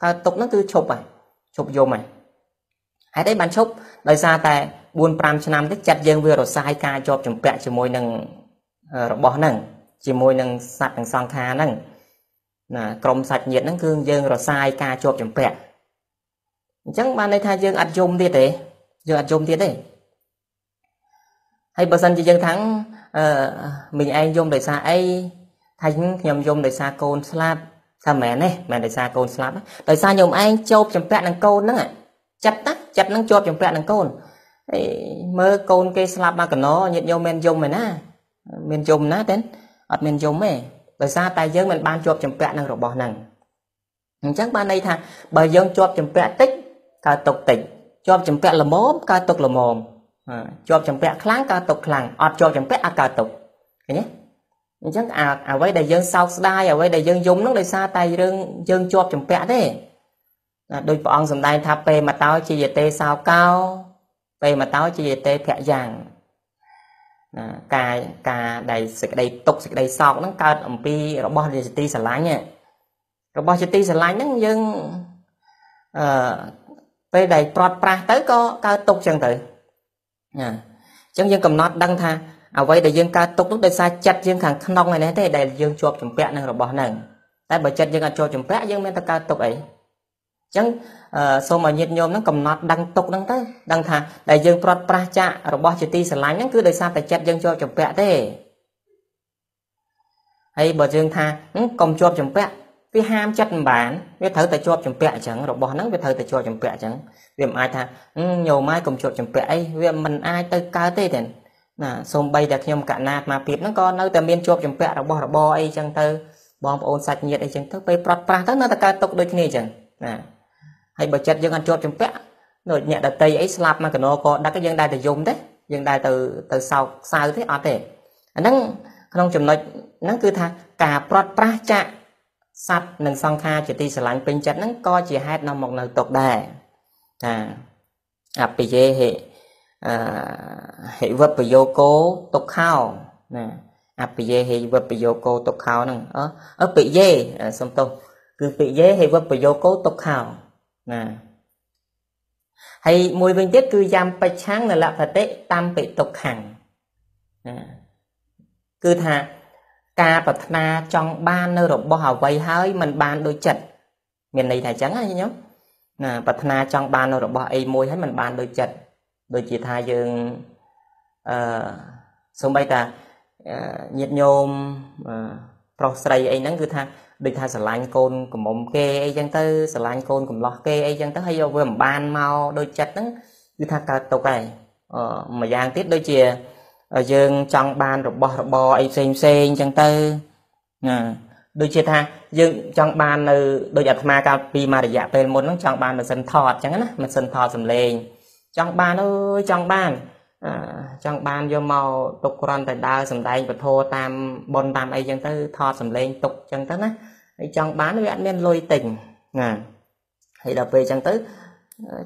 កើតទុកហ្នឹងគឺឈប់ហើយឈប់យំហើយហេតុអីបានឈប់ដោយសារតែ4 5ឆ្នាំទៀតចិត្តយើងវារសាយការជាប់ចម្ពាក់ជាមួយនឹងរបស់ហ្នឹង ជាមួយនឹងសត្វទាំងសង្ខារហ្នឹងណាក្រុមសាច់ញាតិហ្នឹងគឺយើងរសាយការជាប់ចម្ពាក់អញ្ចឹងបានន័យថាយើងអត់យំទៀតទេយើងអត់យំទៀតទេហើយបើសិនជាយើងថាំងអឺមិញឯងយំដោយសារអីថាខ្ញុំយំដោយសារកូនស្លាប់ថាមែនទេមែនដោយសារកូនស្លាប់ដោយសារខ្ញុំឯងជាប់ចម្ពាក់នឹងកូនហ្នឹងចិត្តណាចិត្តហ្នឹងជាប់ចម្ពាក់នឹងកូនហើយមើលកូនគេស្លាប់មកកណោញាតិញោមមានយំឯណាមានយំណាទេ អត់មានយំទេដោយសារតែយើងមិនបានជាប់ចម្ពាក់នឹងរបស់ហ្នឹងអញ្ចឹងបានន័យថាបើយើងជាប់ចម្ពាក់តិចកើតទុកតិចជាប់ចម្ពាក់ល្មមកើតទុកល្មមជាប់ចម្ពាក់ខ្លាំងកើតទុកខ្លាំងអត់ជាប់ចម្ពាក់អត់កើតទុកឃើញទេអញ្ចឹងអ្វីដែលយើងសោកស្ដាយអ្វីដែលយើងយំនោះដោយសារតែរឿងយើងជាប់ចម្ពាក់ទេដោយព្រះអង្គសម្ដែងថាពេមតោជាយតេសោកោពេមតោជាយតេភៈយ៉ាងណា ការការដែលសេចក្តីទុកសេចក្តីសោកហ្នឹងកើតអំពីរបស់ជាទីស្រឡាញ់របស់ជាទីស្រឡាញ់ហ្នឹងយើងអឺពេលដែលប្រត់ប្រាស់ទៅក៏កើតទុកចឹងទៅណាអញ្ចឹងយើងកំណត់ដឹងថាអ្វីដែលយើងកើតទុកនោះដោយសារចិត្តយើងខាងក្នុងឯនេះទេដែលយើងជាប់ចម្ពាក់នឹងរបស់ហ្នឹងតែបើចិត្តយើងអត់ជាប់ចម្ពាក់យើងមានតែកើតទុកអីអញ្ចឹងសូមឲ្យញាតិញោមហ្នឹងកំណត់ដឹងទុកហ្នឹងទៅដឹងថាដែលយើងប្រត់ប្រាស់ចាករបស់ជាទីស្រឡាញ់ហ្នឹងគឺដោយសារតែចិត្តយើងជាប់ចម្ពាក់ទេហើយបើយើងថាកុំជាប់ចម្ពាក់វាហាមចិត្តមិនបានវាត្រូវតែជាប់ចម្ពាក់អញ្ចឹងរបស់ហ្នឹងវាត្រូវតែជាប់ចម្ពាក់អញ្ចឹងវាមិនអាចថាញោមហើយកុំជាប់ចម្ពាក់អីវាមិនអាចទៅកើតទេទេណាសូម្បីតែខ្ញុំកណាតមកពីហ្នឹងក៏នៅតែមានជាប់ចម្ពាក់របស់របរអីអញ្ចឹងទៅបងប្អូនសាច់ញាតិអីចឹងទៅពេលប្រត់ប្រាស់ទៅនៅតែកើតទុកដូចគ្នាអញ្ចឹងណា ហើយបើចិត្តយើងអត់ជាប់ចម្ពាក់ដូចអ្នកដតីអីស្លាប់មកកណោក៏ដឹកយើងដែរតែយំទេយើងដែរទៅទៅសោកសៅទេអត់ទេអាហ្នឹងក្នុងចំណុចហ្នឹងគឺថាការប្រត់ប្រាស់ចាក់សត្វនិងសង្ខារជាទីស្រឡាញ់ពេញចិត្តហ្នឹងក៏ជាហេតុនាំមកនៅទុកដែរថាអភិយេហិអហិវបយោគោទុក្ខោណាអភិយេហិវបយោគោទុក្ខោហ្នឹងអអភិយេសំទោសគឺភិយេហិវបយោគោទុក្ខោ ណាហើយមួយវិញទៀតគឺយ៉ាំបច្ឆាំងនលភតិតាមពិទុក្ខំណាគឺថាការប្រាថ្នាចង់បាននៅរបស់អ្វីហើយมันបានដូចចិត្តមានន័យថាអញ្ចឹងណាញោមណាប្រាថ្នាចង់បាននៅរបស់អីមួយហើយมันបានដូចចិត្តដូចជាថាយើងអឺសូម្បីតាញាតញោមប្រុសស្រីអីហ្នឹងគឺថា ដូចថាស្រឡាញ់កូនកំមុំគេអីចឹងទៅស្រឡាញ់កូនកំឡោះគេអីចឹងទៅហើយយកវាមិនបានមកដូចចិត្តហ្នឹងគឺថាកើតទុកហើយអឺមួយយ៉ាងទៀតដូចជាយើងចង់បានរបស់របរអីផ្សេងផ្សេងចឹងទៅណាដូចជាថាយើងចង់បាននៅដូចអាត្មាកាលពីមួយរយៈពេលមុនហ្នឹងចង់បានម៉ាស៊ីនថតចឹងណាម៉ាស៊ីនថតសំឡេងចង់បានអើយចង់បានចង់បានយកមកទុកគ្រាន់តែដើរសំដែងពធតាមបនតាមអីចឹងទៅថតសំឡេងទុកចឹងទៅណា ហើយចង់បានវាអត់មានលុយទិញណាហើយដល់ពេលចឹងទៅ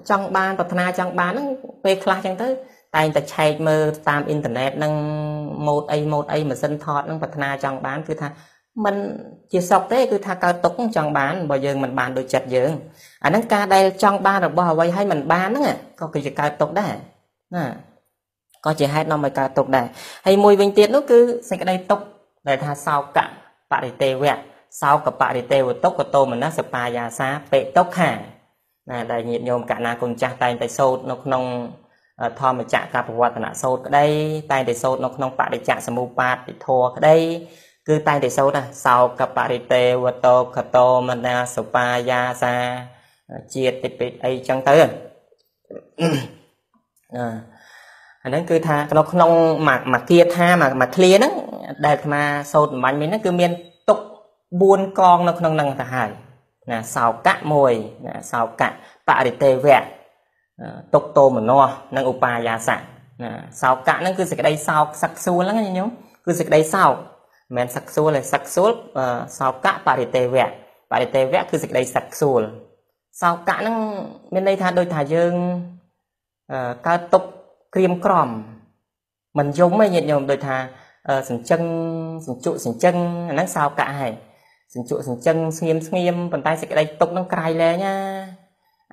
ចង់បានប្រាថ្នាចង់បានហ្នឹងពេលខ្លះចឹងទៅតែងតែឆែកមើលតាមអ៊ីនធឺណិតនឹងម៉ូតអីម៉ូតអីម៉ាស៊ីនថតនឹងប្រាថ្នាចង់បានគឺថាมันជាសក់ទេគឺថាកើតទុកចង់បានបើយើងមិនបានដូចចិត្តយើងអាហ្នឹងការដែលចង់បានរបស់អ្វីហើយមិនបានហ្នឹងក៏គឺជាកើតទុកដែរណាក៏ជាហេតុនាំឲ្យកើតទុកដែរហើយមួយវិញទៀតនោះគឺសេចក្តីទុកដែលថាសោកៈបរិទេវៈ សោកបរិទេវតុកតោមនសបាយាសាបេតុក្ខាណាដែលញាតិញោមកណាគុណចាស់តែងតែសូត្រនៅក្នុងធម្មចក្រប្រវត្តិនសូត្រក្តីតែងតែសូត្រនៅក្នុងបរិច្ចសមុបាទពិធរក្តីគឺតែងតែសូត្រណាសោកបរិទេវតោខតោមនាសបាយាសាជាតិតិអីចឹងទៅអឺអាហ្នឹងគឺថាក្នុងក្នុងមួយមួយគាថាមួយមួយឃ្លាហ្នឹងដែលអាត្មាសូត្របំបញ្ញមិញហ្នឹងគឺមានទុក 4កងនៅក្នុងហ្នឹងទៅហើយណាសោកៈមួយណាសោកៈបរិទេវៈទុកតោមនោះនិងឧបាយាសៈណាសោកៈហ្នឹងគឺសេចក្តីសោកសឹកសួលហ្នឹងញោមគឺសេចក្តីសោកមិនមែនសឹកសួលទេសឹកសួលសោកៈបរិទេវៈបរិទេវៈគឺសេចក្តីសឹកសួលសោកៈហ្នឹងមានន័យថាដូចថាយើងកើតទុកក្រៀមក្រំមិនយំទេញាតិញោមដូចថាសញ្ជឹងសញ្ជក់សញ្ជឹងអាហ្នឹងសោកៈហើយ សញ្ជក់សញ្ជឹងស្ងៀមស្ងៀមប៉ុន្តែសេចក្តីទុកហ្នឹងក្រៃលែងណា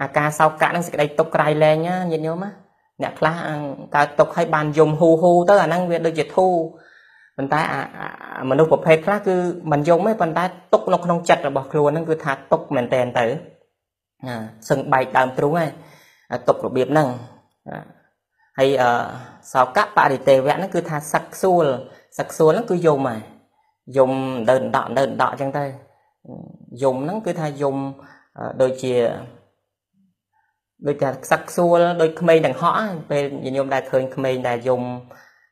អាការសោកៈហ្នឹងសេចក្តីទុកក្រៃលែងណាញាតិញោមណាអ្នកខ្លះកើតទុកឲ្យបានយំហ៊ូហ៊ូទៅអាហ្នឹងវាដូចជាធូរប៉ុន្តែអាមនុស្សប្រភេទខ្លះគឺមិនយំទេប៉ុន្តែទុកនៅក្នុងចិត្តរបស់ខ្លួនហ្នឹងគឺថាទុកមែនតែនទៅណាសឹងបែកដើមទ្រូងហើយទុករបៀបហ្នឹងហើយអសោកៈបរិទេវៈហ្នឹងគឺថាសឹកសួលសឹកសួលហ្នឹងគឺយំហើយ យំដើនដកដើនដកអញ្ចឹងទៅយំហ្នឹងគឺថាយំដូចជាដូចថាខ្សឹកខ្សួលដូចក្មេងទាំងហក់ពេលញោមដែលឃើញក្មេងដែលយំ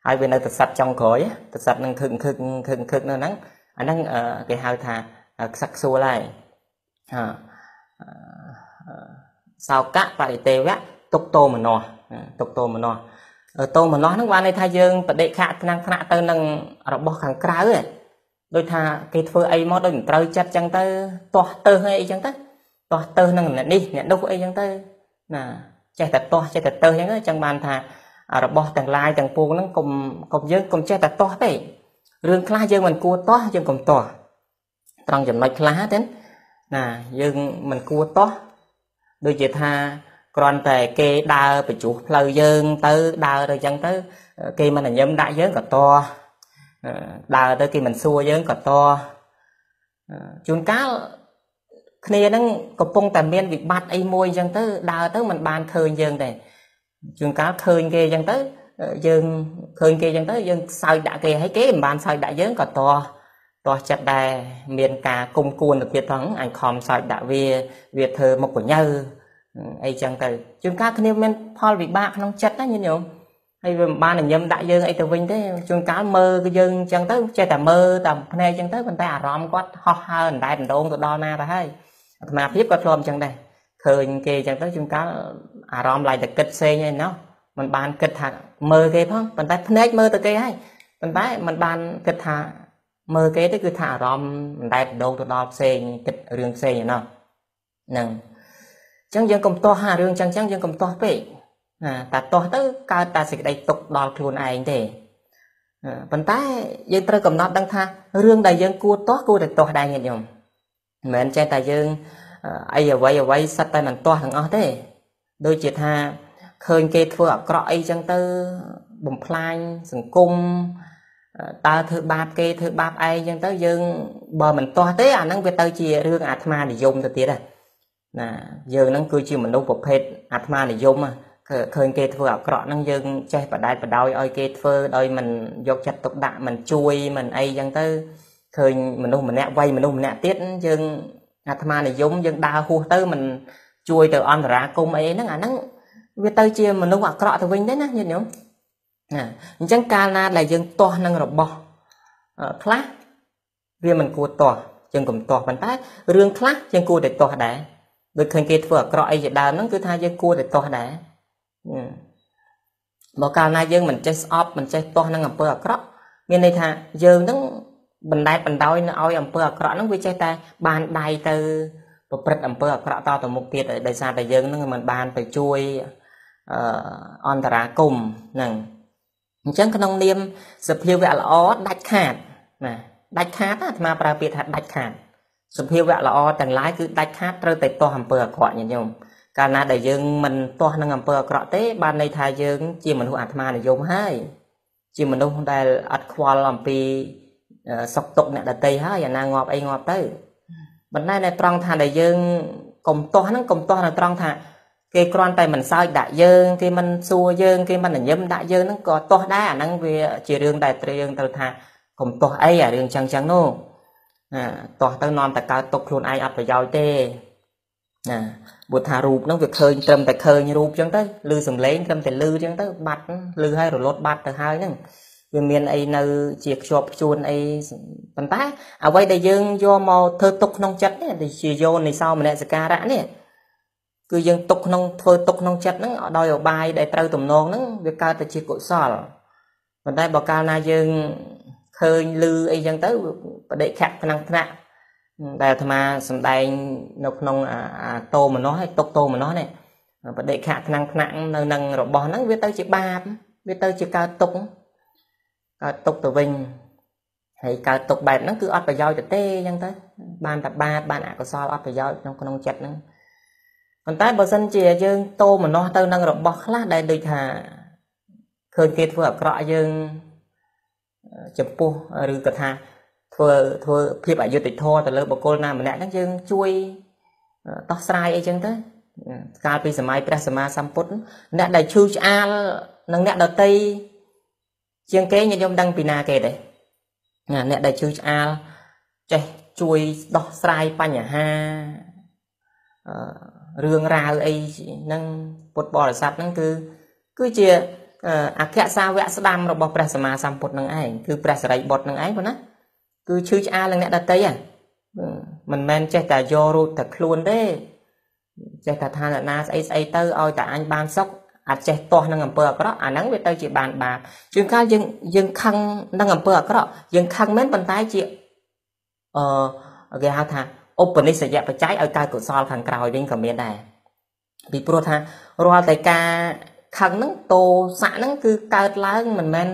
ហើយវានៅតែសັດចុងក្រោយតែសັດនឹងខឹកខឹកខឹកខឹកនៅហ្នឹងអាហ្នឹងគេហៅថាខ្សឹកខ្សួលហើយសោកៈបរិទេវៈទុកតោមនោទុកតោមនោតោមនោហ្នឹងបានន័យថាយើងបដិខៈថ្នាំងថ្នាក់ទៅនឹងរបស់ខាងក្រៅ ដូចថាគេធ្វើអីមកដូចមិនត្រូវចិត្តចឹងទៅទាស់ទៅអីចឹងទៅទាស់ទៅនឹងអ្នកនេះអ្នកនោះអីចឹងទៅណាចេះតែទាស់ចេះតែទៅចឹងចឹងបានថារបស់ទាំងឡាយទាំងពួងហ្នឹងកុំកុំយើងកុំចេះតែទាស់ទេរឿងខ្លះយើងមិនគួរទាស់យើងកុំទាស់ត្រង់ចំណុចខ្លះទេណាយើងមិនគួរទាស់ដូចជាថាគ្រាន់តែគេដើរបញ្ចុះផ្លូវយើងទៅដើរទៅអញ្ចឹងទៅ គេមិនញញឹមដាក់យើងក៏ទាស់ ដើរទៅគេមិនសួរយើងក៏ទាស់ជួនកាលគ្នានឹងកំពុងតែមានវិបត្តិអីមួយអញ្ចឹងទៅដើរទៅมันបានឃើញយើងទេជួនកាលឃើញគេអញ្ចឹងទៅយើងឃើញគេអញ្ចឹងទៅយើងសើចដាក់គេហើយគេមិនបានសើចដាក់យើងក៏តោះតោះចិត្តដែរមានការគុំគួនទៅទៀតផងអញខំសើចដាក់វាវាធ្វើមុខកញើអីចឹងទៅជួនកាលគ្នាមានផលវិបាកក្នុងចិត្តណាញាតិញោម ហើយវាមិនបានញញឹមដាក់យើងអីទៅវិញទេជួនកាលមើលយើងអញ្ចឹងទៅចេះតែមើលតែភ្នែកអញ្ចឹងទៅប៉ុន្តែអារម្មណ៍គាត់ហោះហើរអណ្ដែតអណ្ដូងទៅដល់ណាទៅហើយអាត្មាភាពក៏ធ្លាប់អញ្ចឹងដែរឃើញគេអញ្ចឹងទៅជួនកាលអារម្មណ៍ឡៃតែគិតផ្សេងឯណោះมันបានគិតថាមើលគេផងប៉ុន្តែភ្នែកមើលទៅគេហើយប៉ុន្តែมันបានគិតថាមើលគេទៅគឺថាអារម្មណ៍មិនដែលដងទៅដល់ផ្សេងគិតរឿងផ្សេងឯណោះហ្នឹងអញ្ចឹងយើងកុំទាស់ហារឿងចឹងចឹងយើងកុំទាស់ពេក ណាតែទាស់ទៅកើតតែសេចក្តីទុកដល់ខ្លួនឯងទេប៉ុន្តែយើងត្រូវកំណត់ដឹងថារឿងដែលយើងគួរទាស់គួរតែទាស់ដែរញាតិញោមមិនមែនចេះតែយើងអីអ្វីអ្វីសិតតែមិនទាស់ទាំងអស់ទេ ដូចជាថាឃើញគេធ្វើអាក្រក់អីចឹងទៅបំផ្លាញសង្គមតើធ្វើបាបគេធ្វើបាបឯងចឹងទៅយើងបើមិនទាស់ទេអាហ្នឹងវាទៅជារឿងអាត្មានិយមទៅទៀតណាយើងហ្នឹងគឺជាមនុស្សប្រភេទអាត្មានិយម ឃើញគេធ្វើអាក្រក់ហ្នឹងយើងចេះបដែតបដោយឲ្យគេធ្វើដោយមិនយកចិត្តទុកដាក់មិនជួយមិនអីចឹងទៅឃើញមនុស្សម្នាក់វ័យមនុស្សម្នាក់ទៀតយើងអាត្មានិយមយើងដើរហួសទៅមិនជួយទៅអន្តរាគមអីហ្នឹងអាហ្នឹងវាទៅជាមនុស្សអាក្រក់ទៅវិញទេណាញាតិញោមណាអញ្ចឹងកាលណាដែលយើងទាស់នឹងរបស់ខ្លះវាមិនគួរទាស់យើងកុំទាស់ប៉ុន្តែរឿងខ្លះយើងគួរតែទាស់ដែរដូចឃើញគេធ្វើអាក្រក់អីជាដើមហ្នឹងគឺថាយើងគួរតែទាស់ដែរ បើកាលណាយើងមិនចេះស្អប់មិនចេះទាស់នឹងអំពើអាក្រក់មានន័យថាយើងនឹងបណ្ដែតបណ្ដោយនៅឲ្យអំពើអាក្រក់ហ្នឹងវាចេះតែបានដៃទៅប្រព្រឹត្តអំពើអាក្រក់តទៅមុខទៀតដោយសារតែយើងនឹងមិនបានទៅជួយអន្តរាគមហ្នឹងអញ្ចឹងក្នុងនាមសភាវៈល្អដាច់ខាតណាដាច់ខាតអាត្មាប្រើពាក្យថាដាច់ខាតសភាវៈល្អទាំងឡាយគឺដាច់ខាតត្រូវតែទាស់អំពើអាក្រក់ញាតិញោម កាលណាដែលយើងមិនទាស់នឹងអំពើអាក្រក់ទេ បានន័យថាយើង ជាមនុស្សអាត្មានិយមហើយជាមនុស្សដែលអត់ខ្វល់អំពីសុខទុក្ខអ្នកដតីហើយអាណាងាប់អីងាប់ទៅប៉ុន្តែនៅត្រង់ថាដែលយើងកុំទាស់ហ្នឹងកុំទាស់នៅត្រង់ថាគេគ្រាន់តែមិនសើចដាក់យើងគេមិនសួរយើងគេមិនញញឹមដាក់យើងហ្នឹងក៏ទាស់ដែរអាហ្នឹងវាជារឿងដែលត្រូវយើងត្រូវថាកុំទាស់អីអារឿងចឹងចឹងនោះណាទាស់ទៅនាំតែកើតទុកខ្លួនឯងអត់ប្រយោជន៍ទេ ណាព្រោះថារូបហ្នឹងវាឃើញត្រឹមតែឃើញរូបចឹងទៅឮសំឡេងត្រឹមតែឮចឹងទៅបាត់ឮហើយរលត់បាត់ទៅហើយហ្នឹងវាមានអីនៅជាខ្ជាប់ខ្ជួនអីប៉ុន្តែអ្វីដែលយើងយកមកធ្វើទុកក្នុងចិត្តនេះដែលជាយោនិសោមនសិការៈនេះគឺយើងទុកក្នុងធ្វើទុកក្នុងចិត្តហ្នឹងដោយអបាយដែលត្រូវទំនងហ្នឹងវាកើតទៅជាកុសលប៉ុន្តែបើកាលណាយើងឃើញឮអីចឹងទៅបដិខៈផ្នំថ្នាក់ ដែលអាត្មាសំដែងនៅក្នុងអាតោមនោះហើយទុកតោមនោះនេះបដិខៈថ្នាំងថ្នាក់នៅនឹងរបស់ហ្នឹងវាទៅជាបាបវាទៅជាកើតទុកកើតទុកទៅវិញហើយកើតទុកបែបហ្នឹងគឺអត់ប្រយោជន៍ទៅទេអញ្ចឹងទៅបានតែបាបបានអកុសលអត់ប្រយោជន៍ក្នុងក្នុងចិត្តហ្នឹងប៉ុន្តែបើសិនជាយើងតោមនោះទៅនឹងរបស់ខ្លះដែលដូចថាឃើញគេធ្វើអាក្រក់យើងចំពោះឬក៏ថា ធ្វើធ្វើភាពអយុត្តិធម៌ទៅលើបុគ្គលណាម្នាក់ហ្នឹងយើងជួយដោះស្រាយអីចឹងទៅកាលពីសម័យព្រះសម្មាសម្ពុទ្ធអ្នកដែលឈឺឆ្អាលនិងអ្នកដតីជាងគេញាតិញោមដឹងពីណាគេទេអ្នកដែលឈឺឆ្អាលចេះជួយដោះស្រាយបញ្ហារឿងរ៉ាវអីហ្នឹងពុទ្ធបរិស័ទហ្នឹងគឺគឺជាអគ្គសាវកស្ដាំរបស់ព្រះសម្មាសម្ពុទ្ធនឹងឯងគឺព្រះសរិបុត្រនឹងឯងប៉ុណ្ណា គឺឈឺឆ្អាលនឹងអ្នកដតីហ่ะមិនមែនចេះតែយករូបតែខ្លួនទេចេះតែថាអ្នកណាស្អីស្អីទៅឲ្យតែអញបានសុខអាចចេះទាស់នឹងអំពើអាក្រក់អាហ្នឹងវាទៅជាបានបាបជួនកាលយើងយើងខឹងនឹងអំពើអាក្រក់យើងខឹងមែនប៉ុន្តែជាអឺគេហៅថាឧបនិស្សយបច្ច័យឲ្យកើតកុសលខាងក្រោយវិញក៏មានដែរពីព្រោះថារាល់តែការខឹងហ្នឹងតោសៈហ្នឹងគឺកើតឡើងមិនមែន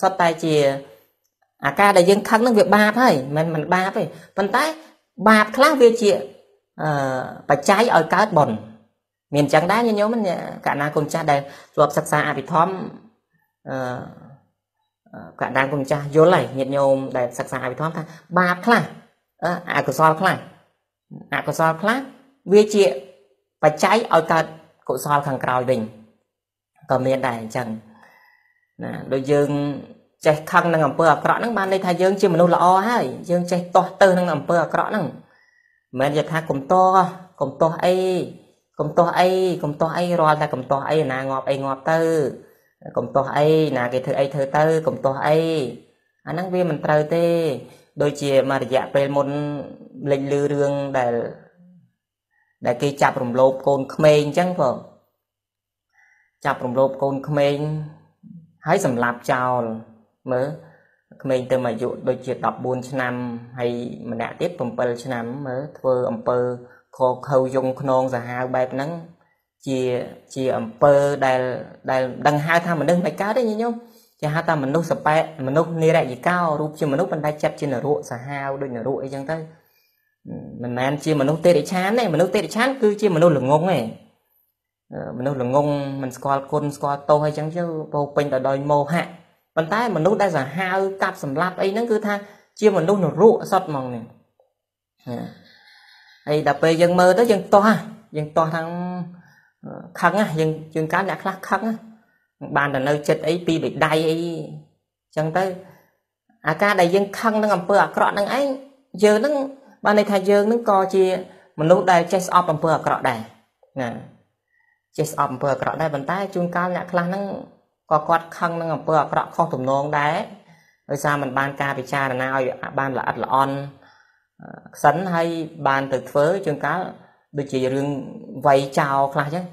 សុទ្ធតែជា អាការដែលយើងខឹងហ្នឹងវាបាបហើយមិនមិនបាបទេប៉ុន្តែបាបខ្លះវាជាអឺបច្ច័យឲ្យកើតបុណ្យមានអញ្ចឹងដែរញញោមកាលណាគុណចាស់ដែលធ្លាប់សិក្សាអភិធម្មអឺកណ្ដាលគុណចាស់យល់ហើយញាតិញោមដែលសិក្សាអភិធម្មថាបាបខ្លះអកុសលខ្លះអកុសលខ្លះវាជាបច្ច័យឲ្យកើតកុសលខាងក្រោយវិញក៏មានដែរអញ្ចឹងណាដូចយើង ចេះខឹងនឹងអំពើអាក្រក់ហ្នឹងបានន័យថាយើងជាមនុស្សល្អហើយយើងចេះទាស់ទៅនឹងអំពើអាក្រក់ហ្នឹងមិនមែនថាកុំទាស់កុំទាស់អីកុំទាស់អីកុំទាស់អីរាល់តែកុំទាស់អីណាងាប់អីងាប់ទៅកុំទាស់អីណាគេធ្វើអីធ្វើទៅកុំទាស់អីអាហ្នឹងវាមិនត្រូវទេដូចជាមួយរយៈពេលមុនលេចលឺរឿងដែលដែលគេចាប់រំលោភកូនក្មេងអញ្ចឹងបងចាប់រំលោភកូនក្មេងហើយសម្លាប់ចោល មើលក្មេងទៅអាយុដូចជា14ឆ្នាំហើយម្នាក់ទៀត7ឆ្នាំមើលធ្វើអំពើខកខៅយងខ្នងសាហាវបែបហ្នឹងជាជាអំពើដែលដែលដឹងហៅថាមនុស្សមិនកើតទេញញោមជាហៅថាមនុស្សសបែមនុស្សនិរយិកោរូបជាមនុស្សប៉ុន្តែចិត្តជានរកសាហាវដូចនរកអីចឹងទៅមិនមែនជាមនុស្សទេរិឆានទេមនុស្សទេរិឆានគឺជាមនុស្សល្ងងទេមនុស្សល្ងងមិនស្គាល់គុណស្គាល់ទោសអីចឹងទៅពោពេញទៅដោយមោហៈ ប៉ុន្តែមនុស្សដែលសាហាវកាប់សម្លាប់អីហ្នឹងគឺថាជាមនុស្សនរកសតហ្មងនេះហើយដល់ពេលយើងមើលទៅយើងតោះយើងតោះខាងខឹងយើងយើងកើតអ្នកខ្លះខឹងបានតែនៅចិត្តអីពីបិដៃអីចឹងទៅអាការដែលយើងខឹងនឹងអំពើអាក្រក់នឹងឯងយើងនឹងបានន័យថាយើងនឹងក៏ជាមនុស្សដែលចេះស្អប់អំពើអាក្រក់ដែរណាចេះស្អប់អំពើអាក្រក់ដែរប៉ុន្តែជួនកាលអ្នកខ្លះហ្នឹង ក៏គាត់ខឹងនឹងអំពើអាក្រក់ខុសទំនងដែរដោយសារมันបានការពិចារណាឲ្យបានល្អិតល្អន់ខ្សិនហើយបានទៅធ្វើជួនកាលដូចជារឿងវ័យចោលខ្លះចឹង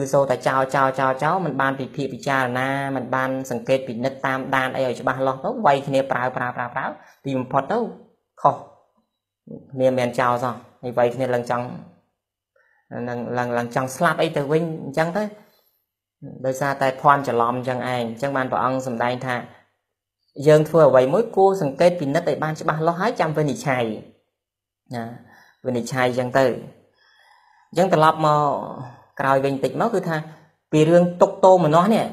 ឬសូតែចោលចោលចោលចោលมันបានពិភាក្សាពិចារណាมันបានសង្កេតពិនិត្យតាមដានអីឲ្យច្បាស់លាស់ទៅវ័យគ្នាប្រើប្រើប្រើប្រើទីបំផុតទៅខុសគ្នាមិនចោលសោះហើយវ័យគ្នាឡើងចង់នឹងឡើងឡើងចង់ស្លាប់អីទៅវិញអញ្ចឹងទៅ ដោយសារតែភ័ន្តច្រឡំអញ្ចឹងឯងអញ្ចឹងបានព្រះអង្គសម្ដែងថា យើងធ្វើអ្វីមួយគួរសង្កេតពិនិត្យឲ្យបានច្បាស់លាស់ហើយចាំវិនិច្ឆ័យណាវិនិច្ឆ័យអញ្ចឹងទៅអញ្ចឹងត្រឡប់មកក្រោយវិញតិចមកគឺថាពីរឿងទុកតោមនោះនេះ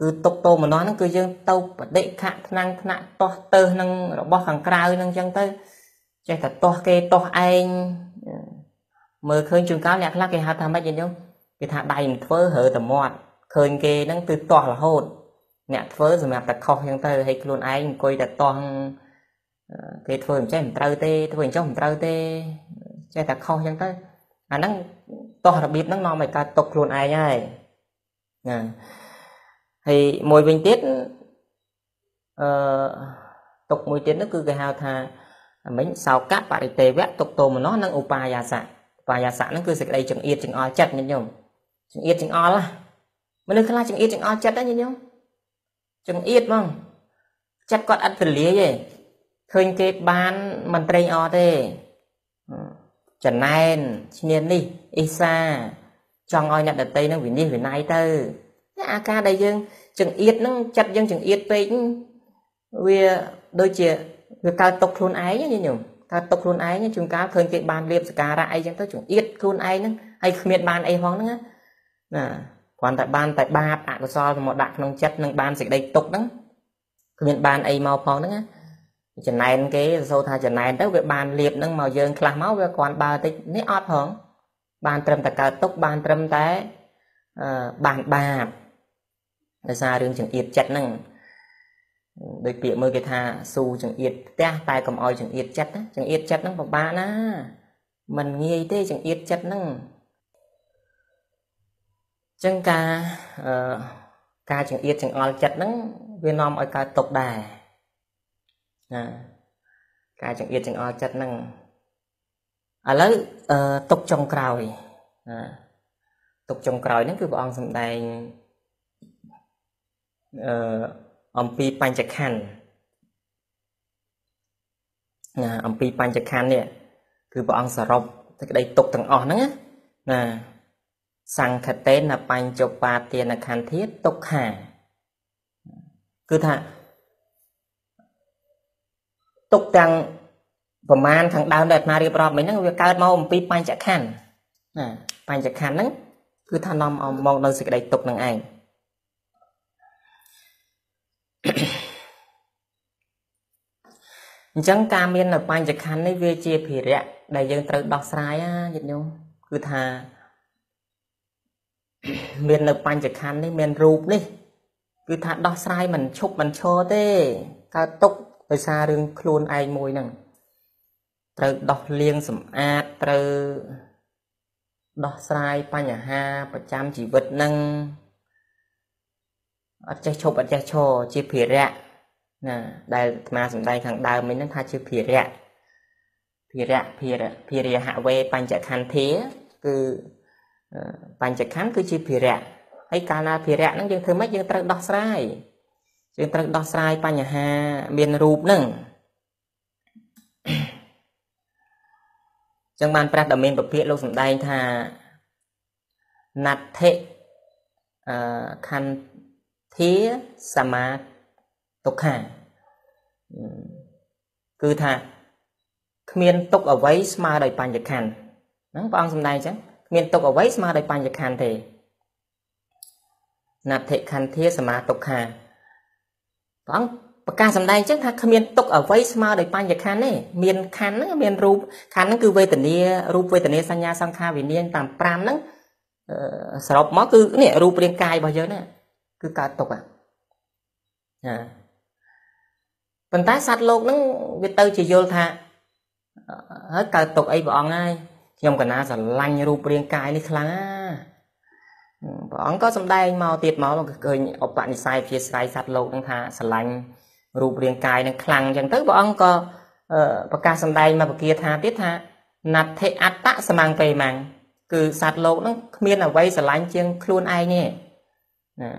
គឺទុកតោមនោះហ្នឹងគឺយើងទៅបដិខៈថ្នាំងថ្នាក់តោះទៅនឹងរបស់ខាងក្រៅហ្នឹងអញ្ចឹងទៅចេះតែតោះគេតោះឯងមើលឃើញជួនកាលអ្នកខ្លះគេហៅថាម៉េចយើង គេថាដៃមិនធ្វើរើតែមាត់ឃើញគេហ្នឹងគឺតោះរហូត អ្នកធ្វើសម្រាប់តែខុសអញ្ចឹងទៅហើយខ្លួនឯងអង្គុយតែតោះគេធ្វើមិនចេះមិនត្រូវទេធ្វើអញ្ចឹងមិនត្រូវទេចេះតែខុសអញ្ចឹងទៅអាហ្នឹងតោះរបៀបហ្នឹងនាំឲ្យកើតຕົកខ្លួនឯងហើយណាហើយមួយវិញទៀតអឺຕົកមួយទៀតនោះគឺគេហៅថាមិញសោកៈបរិទេវៈទុកតោមនោះនិងឧបាយាសៈឧបាយាសៈហ្នឹងគឺសេចក្តីចង្អៀតចង្អល់ចិត្តញញោម ចង្អៀតចង្អល់មនុស្សខ្លះចង្អៀតចង្អល់ចិត្តហ្នឹងញញោមចង្អៀតហ្មងចិត្តគាត់អត់ទលាយទេឃើញគេបានមិនត្រេងអត់ទេចំណែនឈ្នាននេះអ៊ីសាចង់ឲ្យអ្នកដតីនឹងវិនិច្ឆ័យវិន័យទៅអាការដែលយើងចង្អៀតហ្នឹងចិត្តយើងចង្អៀតពេកវាដូចជាវាកើតຕົកខ្លួនឯងញញោមកើតຕົកខ្លួនឯងជួនកាលឃើញគេបានលៀបសការៈអីចឹងទៅចង្អៀតខ្លួនឯងហ្នឹងហើយគ្មានបានអីផងហ្នឹង ណាគ្រាន់តែបានតែបាបអកុសលមកដាក់ក្នុងចិត្តនឹងបានសេចក្តីទុកហ្នឹងគ្មានបានអីមកផងហ្នឹងណាចំណែនគេសូថាចំណែនទៅវាបានលៀបហ្នឹងមកយើងខ្លះមកវាគ្រាន់បើតិចនេះអត់ផងបានត្រឹមតែកើតទុកបានត្រឹមតែអឺបានបាបដោយសាររឿងចង្អៀតចិត្តហ្នឹងដោយពាក្យមើលគេថាស៊ូចង្អៀតផ្ទះតែកុំអោយចង្អៀតចិត្តចង្អៀតចិត្តហ្នឹងពិបាកណាมันងាយទេចង្អៀតចិត្តហ្នឹង ចឹងការអឺការចង្អៀតចង្អល់ចិត្តហ្នឹងវានាំឲ្យកើតទុកដែរណាការចង្អៀតចង្អល់ចិត្តហ្នឹងឥឡូវអឺទុកចុងក្រោយណាទុកចុងក្រោយហ្នឹងគឺព្រះអង្គសម្ដែងអឺអំពីបញ្ចខណ្ឌណាអំពីបញ្ចខណ្ឌនេះគឺព្រះអង្គសរុបសេចក្តីទុកទាំងអស់ហ្នឹងណា សង្ខតេនបញ្ចុបាទានខន្ធាទុក្ខាគឺថាទុកទាំងប្រមាណខាងដើមដែលអាត្មារៀបរាប់មិញហ្នឹងវាកើតមកអំពីបញ្ចខណ្ឌណាបញ្ចខណ្ឌហ្នឹងគឺថានាំមកនៅសេចក្តីទុកនឹងឯងអញ្ចឹងការមាននៅបញ្ចខណ្ឌនេះវាជាភារៈដែលយើងត្រូវដោះស្រាយណាញាតិញោមគឺថា មាននៅបញ្ចខណ្ឌនេះមានរូបនេះគឺថាដោះស្រាយមិនឈប់មិនឈរទេកើតទុកដោយសាររឿងខ្លួនឯងមួយហ្នឹងត្រូវដោះលាងសម្អាតត្រូវដោះស្រាយបញ្ហាប្រចាំជីវិតនឹងអត់ចេះឈប់អត់ចេះឈរជាភារៈណាដែលអាត្មាសំដែងខាងដើមមិញហ្នឹងថាជាភារៈភារៈភារៈភារៈហវេបញ្ចខន្ធាគឺ បញ្ចខណ្ឌគឺជាភារៈហើយកាលណាភារៈហ្នឹងយើងធ្វើម៉េចយើងត្រូវដោះស្រាយយើងត្រូវដោះស្រាយបញ្ហាមានរូបហ្នឹងចឹងបានព្រះដ៏មានពភាកលោកសំដែងថាណដ្ឋិអឺខន្ធាសមាទុក្ខាគឺថាគ្មានទុកអ្វីស្មើដោយបញ្ញខណ្ឌហ្នឹងព្រះអង្គសំដែងចឹងគ្មានទុកអ្វីស្មើដោយបញ្ញខណ្ឌទេណដ្ឋិខន្ធាសមាទុក្ខាព្រះអង្គប្រកាសសម្ដែងចឹងថាគ្មានទុកអ្វីស្មើដោយបញ្ញខណ្ឌទេមានខណ្ឌហ្នឹងមានរូបខណ្ឌហ្នឹងគឺវេទនារូបវេទនាសញ្ញាសង្ខារវិញ្ញាណតាម5ហ្នឹងសរុបមកគឺនេះរូបរាងកាយរបស់យើងនេះគឺកើតទុកណាប៉ុន្តែសត្វលោកហ្នឹងវាទៅជាយល់ថាហើយកើតទុកអីព្រះអង្គហើយ ខ្ញុំកណាស្រឡាញ់រូបរាងកាយនេះខ្លាំងណាព្រះអង្គក៏សំដែងមកទៀតមកឃើញឧបនិស្ស័យភាស្រ័យសត្វលោកហ្នឹងថាស្រឡាញ់រូបរាងកាយនឹងខ្លាំងអញ្ចឹងទៅព្រះអង្គក៏ប្រកាសសម្ដែងមកពគាថាទៀតថាណដ្ឋិអត្តសមង្ពេម៉ាំងគឺសត្វលោកហ្នឹងគ្មានអ្វីស្រឡាញ់ជាងខ្លួនឯងទេណា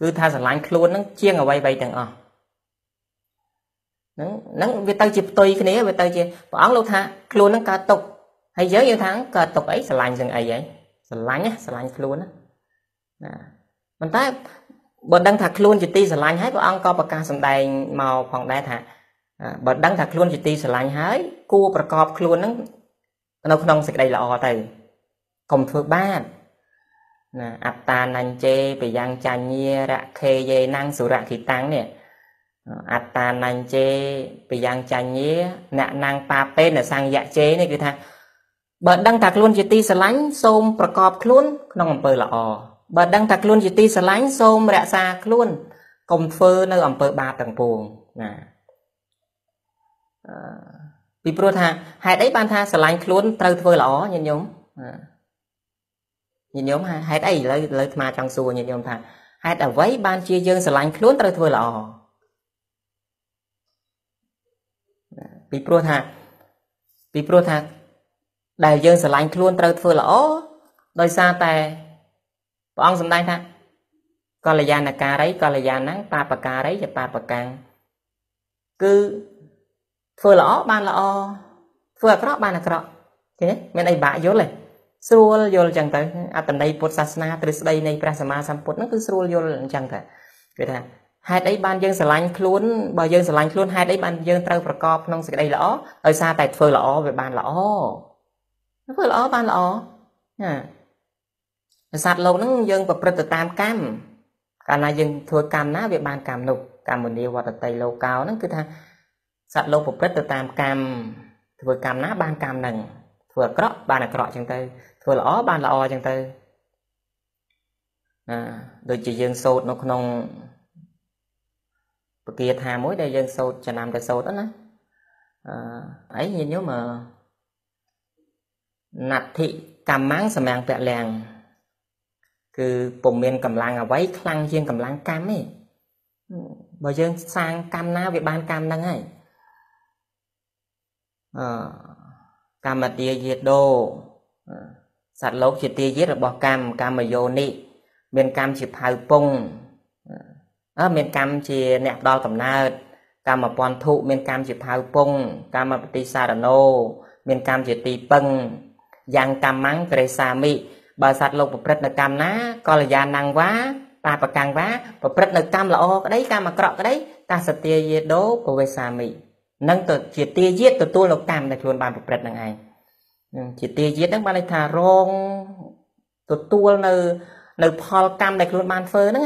គឺថាស្រឡាញ់ខ្លួនហ្នឹងជាងអ្វីៗទាំងអស់ហ្នឹងហ្នឹងវាទៅជាផ្ទុយគ្នាវាទៅជាព្រះអង្គលោកថាខ្លួនហ្នឹងកើតទុក ហើយយើងយើងថាកើតទុកអីស្រឡាញ់ជាងអីហីស្រឡាញ់ណាស្រឡាញ់ខ្លួនណាប៉ុន្តែបើដឹងថាខ្លួនជាទីស្រឡាញ់ហើយព្រះអង្គក៏ប្រកាសសម្ដែងមកផងដែរថាបើដឹងថាខ្លួនជាទីស្រឡាញ់ហើយគួរប្រកបខ្លួននឹងនៅក្នុងសេចក្តីល្អទៅកុំធ្វើបាបណាអត្តានញ្ជេបយ៉ាងចញ្ញារខេយេណងសុរគិតាំងនេះអត្តានញ្ជេបយ៉ាងចញ្ញាអ្នកណាំងប៉ាពេនសង្យជេនេះគឺថា បើដឹងថាខ្លួនជាទីស្រឡាញ់សូមប្រកបខ្លួនក្នុងអំពើល្អបើដឹងថាខ្លួនជាទីស្រឡាញ់សូមរក្សាខ្លួនកុំធ្វើនៅអំពើបាបទាំងពួងណាពីព្រោះថាហេតុអីបានថាស្រឡាញ់ខ្លួនត្រូវធ្វើល្អញាតិញោមញាតិញោមហេតុអីឥឡូវឥឡូវអាត្មាចង់សួរញាតិញោមថាហេតុអ្វីបានជាយើងស្រឡាញ់ខ្លួនត្រូវធ្វើល្អពីព្រោះថាពីព្រោះថា ដែលយើងស្រឡាញ់ខ្លួនត្រូវធ្វើល្អដោយសារតែព្រះអង្គសម្ដែងថាកល្យាណការីកល្យាណងបាបការីយបាបកាំងគឺធ្វើល្អបានល្អធ្វើអាក្រក់បានអាក្រក់ឃើញទេមានអីបាក់យល់ទេស្រួលយល់អញ្ចឹងទៅអត្តន័យពុទ្ធសាសនាទ្រឹស្ដីនៃព្រះសម្មាសម្ពុទ្ធហ្នឹងគឺស្រួលយល់អញ្ចឹងទៅគឺថាហេតុអីបានយើងស្រឡាញ់ខ្លួនបើយើងស្រឡាញ់ខ្លួនហេតុអីបានយើងត្រូវប្រកបក្នុងសេចក្តីល្អដោយសារតែធ្វើល្អវាបានល្អ ធ្វើល្អបានល្អណាសត្វលោកហ្នឹងយើងប្រព្រឹត្តទៅតាមកម្មកាលណាយើងធ្វើកម្មណាវាបានកម្មនោះកម្មនីវត្តតីលោកោហ្នឹងគឺថាសត្វលោកប្រព្រឹត្តទៅតាមកម្មធ្វើកម្មណាបានកម្មហ្នឹងធ្វើអាក្រក់បានអាក្រក់អញ្ចឹងទៅធ្វើល្អបានល្អអញ្ចឹងទៅណាដូចជាយើងសូត្រនៅក្នុងពគាថាមួយដែលយើងសូត្រចំណាំទៅសូត្រណាអឺអីញាតិញោម ណដ្ឋិកម្មងសម្រាប់ពលំគឺពុំមានកម្លាំងអ្វីខ្លាំងជាងកម្លាំងកម្មទេបើយើងសាងកម្មណាវាបានកម្មហ្នឹងហើយអឺកម្មទាយាដោសត្វលោកជាទាយារបស់កម្មកម្មយោនិមានកម្មជាផៅពងអើមានកម្មជាអ្នកផ្ដល់កំណើតកម្មពន្ធុមានកម្មជាផៅពងកម្មបតិសារណោមានកម្មជាទីពឹង យ៉ាងកម្មੰក្រេសាមិបើសត្វលោកប្រព្រឹត្តនៅកម្មណាកល្យាណังវាតាប្រកាំងវាប្រព្រឹត្តនៅកម្មល្អក្តីកម្មអាក្រក់ក្តីតាសទាយេដោពវេសាមីនឹងទៅជាទាយាតទទួលនៅកម្មដែលខ្លួនបានប្រព្រឹត្តនឹងឯងជាទាយាតហ្នឹងបានន័យថារងទទួលនៅនៅផលកម្មដែលខ្លួនបានធ្វើហ្នឹង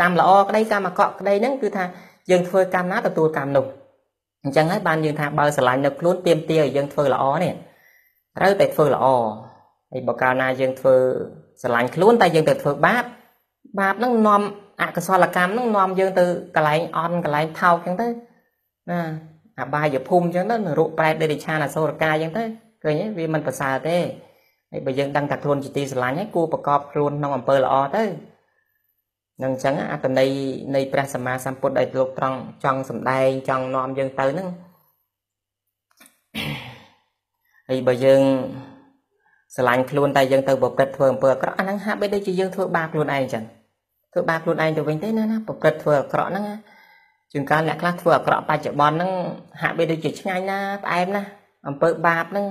កម្មល្អក្តីកម្មអាក្រក់ក្តីហ្នឹងគឺថាយើងធ្វើកម្មណាទទួលកម្មនោះអញ្ចឹងហើយបានយើងថាបើស្រឡាញ់នៅខ្លួនទៀមទាឲ្យយើងធ្វើល្អនេះ ត្រូវតែធ្វើល្អហើយបើកាលណាយើងធ្វើស្រឡាញ់ខ្លួនតែយើងទៅធ្វើបាបបាបហ្នឹងនាំអកុសលកម្មហ្នឹងនាំយើងទៅកន្លែងអន់កន្លែងថោកអញ្ចឹងទៅណាអបាយភូមិអញ្ចឹងទៅនរកប្រែតដេរិឆានអសូរកាយអញ្ចឹងទៅឃើញទេវាមិនប្រសើរទេហើយបើយើងដឹងថាខ្លួនជាទីស្រឡាញ់ហើយគួរប្រកបខ្លួនក្នុងអំពើល្អទៅនឹងអញ្ចឹងអត្តន័យនៃព្រះសម្មាសម្ពុទ្ធដែលលោកត្រង់ចង់សម្ដែងចង់នាំយើងទៅហ្នឹង ហើយបើយើងស្រឡាញ់ខ្លួនតែយើងទៅប្រព្រឹត្តធ្វើអំពើអាក្រក់អាហ្នឹងហាក់បីដូចជាយើងធ្វើបាបខ្លួនឯងអញ្ចឹងធ្វើបាបខ្លួនឯងទៅវិញទេណាណាប្រព្រឹត្តធ្វើអាក្រក់ហ្នឹងជួនកាលអ្នកខ្លះធ្វើអាក្រក់បច្ចុប្បន្នហ្នឹងហាក់បីដូចជាឆ្ងាញ់ណាផ្អែមណាអំពើបាបហ្នឹង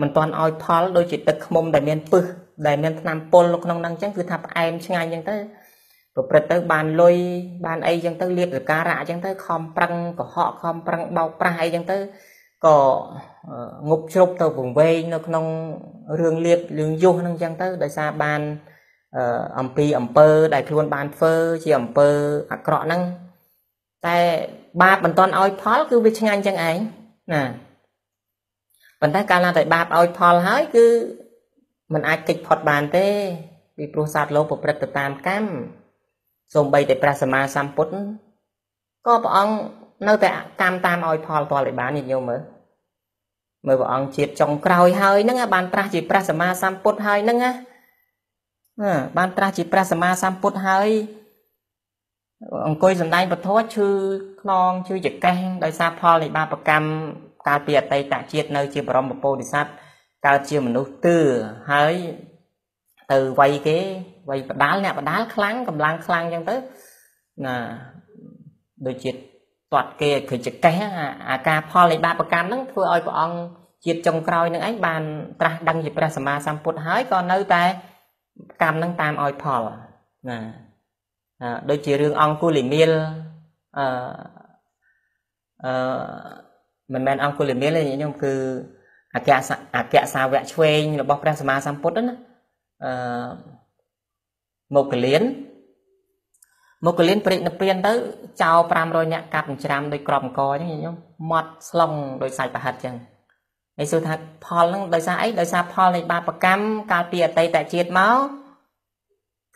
មិនទាន់ឲ្យផលដូចជាទឹកខ្មុំដែលមានពឹសដែលមានថ្នាំពុលនៅក្នុងហ្នឹងអញ្ចឹងគឺថាផ្អែមឆ្ងាញ់អញ្ចឹងទៅប្រព្រឹត្តទៅបានលុយបានអីចឹងទៅលៀបសការៈចឹងទៅខំប្រឹងកុហកខំប្រឹងបោកប្រាស់អីចឹងទៅ ក៏ងប់ជ្រប់ទៅពង្វេងនៅក្នុងរឿងលៀបរឿងយុះហ្នឹងចឹងទៅដោយសារបានអំពីអំពើដែលខ្លួនបានធ្វើជាអំពើអាក្រក់ហ្នឹងតែបាបមិនតន់ឲ្យផល គឺវាឆ្ងាញ់ចឹងឯងណាប៉ុន្តែកាលណាតែបាបឲ្យផលហើយគឺมันអាចកិច្ចផុតបានទេពីព្រោះសត្វលោកប្រព្រឹត្តទៅតាមកម្មសូម្បីតែព្រះសម្មាសម្ពុទ្ធក៏ព្រះអង្គនៅតែកម្មតាមឲ្យផលតលឲ្យបានញាតិញោមមើល មើលព្រះអង្គជាតិចុងក្រោយហើយហ្នឹងបានត្រាស់ជាព្រះសម្មាសម្ពុទ្ធហើយហ្នឹងណាបានត្រាស់ជាព្រះសម្មាសម្ពុទ្ធហើយអង្គុយសំដែងពធឈឺខ្នងឈឺចកេះដោយសារផលនៃបាបកម្មកាលពីអតីតជាតិនៅ ជាបរមពុទ្ធិសត្វកើតជាមនុស្សទឿហើយទៅវាយគេវាយបដាលអ្នកបដាលខ្លាំងកម្លាំងខ្លាំងអញ្ចឹងទៅណាដូចជា ទាត់គេគឺចកេះអាការផលនៃបាបកម្មហ្នឹងធ្វើឲ្យព្រះអង្គជាតិចុងក្រោយនឹងឯងបានត្រាស់ដឹងជាព្រះសម្មាសម្ពុទ្ធហើយក៏នៅតែកម្មហ្នឹងតាមឲ្យផលណាដូចជារឿងអង្គុលិមៀលអឺអឺមិនមែនអង្គុលិមៀលទេខ្ញុំគឺអគ្គអគ្គសាវកឆ្វេងរបស់ព្រះសម្មាសម្ពុទ្ធណាអឺមកកលៀន មកកលៀនព្រេកនិព្វានទៅចោល500នាក់កាប់ច្រាំដោយក្របអង្គអញ្ចឹងខ្ញុំម៉ត់ស្លុងដោយសាច់ប្រហិតអញ្ចឹងហើយសួរថាផលហ្នឹងដោយសារអីដោយសារផលនៃបាបកម្មកាលពីអតីតជាតិមក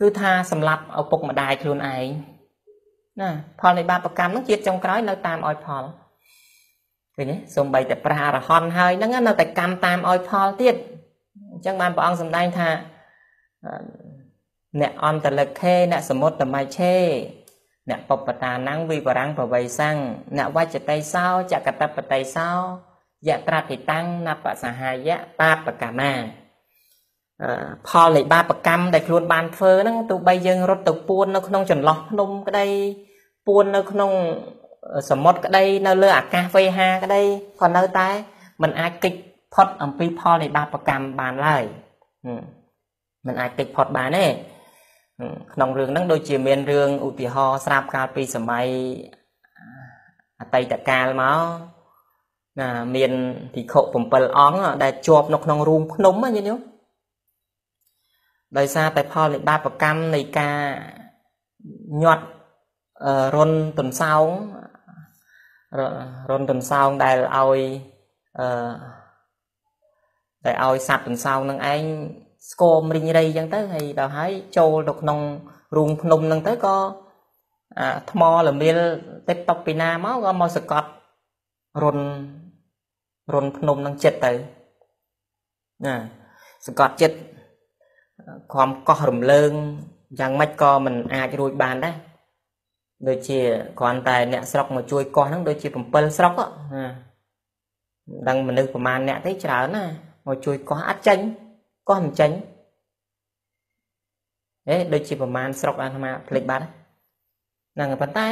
គឺថាសម្លាប់ឪពុកម្ដាយខ្លួនឯងណាផលនៃបាបកម្មហ្នឹងជាតិចុងក្រោយនៅតាមឲ្យផលឃើញទេសំបីតែព្រះអរហន្តហើយហ្នឹងនៅតែកម្មតាមឲ្យផលទៀតអញ្ចឹងបានព្រះអង្គសម្ដែងថា អ្នកអន្តលិខេអ្នកសមុទ្រតមៃឆេអ្នកបបតានាំងវិបរាំងប្រវៃសាំងអ្នកវច្ចតិសោចកតបតិសោយត្រាតិតាំងណបសហយៈបាបកម្មណាផលនៃបាបកម្មដែលខ្លួនបានធ្វើហ្នឹងទោះបីយើងរត់ទៅពួននៅក្នុងចន្លោះភ្នំក្តីពួននៅក្នុងសមុទ្រក្តីនៅលើអាកាសវេហាក្តីក៏នៅតែมันអាចកិច្ចផុតអំពីផលនៃបាបកម្មបានឡើយมันអាចកិច្ចផុតបានទេ ក្នុងរឿងហ្នឹងដូចជាមានរឿងឧទាហរណ៍ស្រាប់កាលពីសម័យអតីតកាលមកណាមានភិក្ខុ7អង្គដែលជាប់នៅក្នុងរូងភ្នំណាញាតិញោមដោយសារតែផលនៃបាបកម្មនៃការញាត់រុនទន្សោងរុនទន្សោងដែលឲ្យអឺដែលឲ្យសត្វទន្សោងនឹងឯង ស្គមរិញរៃអញ្ចឹងទៅហើយដល់ហើយចូលទៅក្នុងរូងភ្នំហ្នឹងទៅក៏អាថ្មល្មៀលតិចຕົកពីណាមកក៏មកសកត់រុនរុនភ្នំហ្នឹងចិត្តទៅណាសកត់ចិត្តខំកោះរំលើងយ៉ាងម៉េចក៏មិនអាចរួចបានដែរដូចជាគ្រាន់តែអ្នកស្រុកមកជួយកោះហ្នឹងដូចជា7ស្រុកណាដឹងមនុស្សប្រមាណអ្នកទេច្រើនណាមកជួយកោះអត់ចេញ កោះមិនចេញហេដូចជាប្រមាណស្រុកអាត្មាភ្លេចបាត់ហ្នឹងប៉ុន្តែ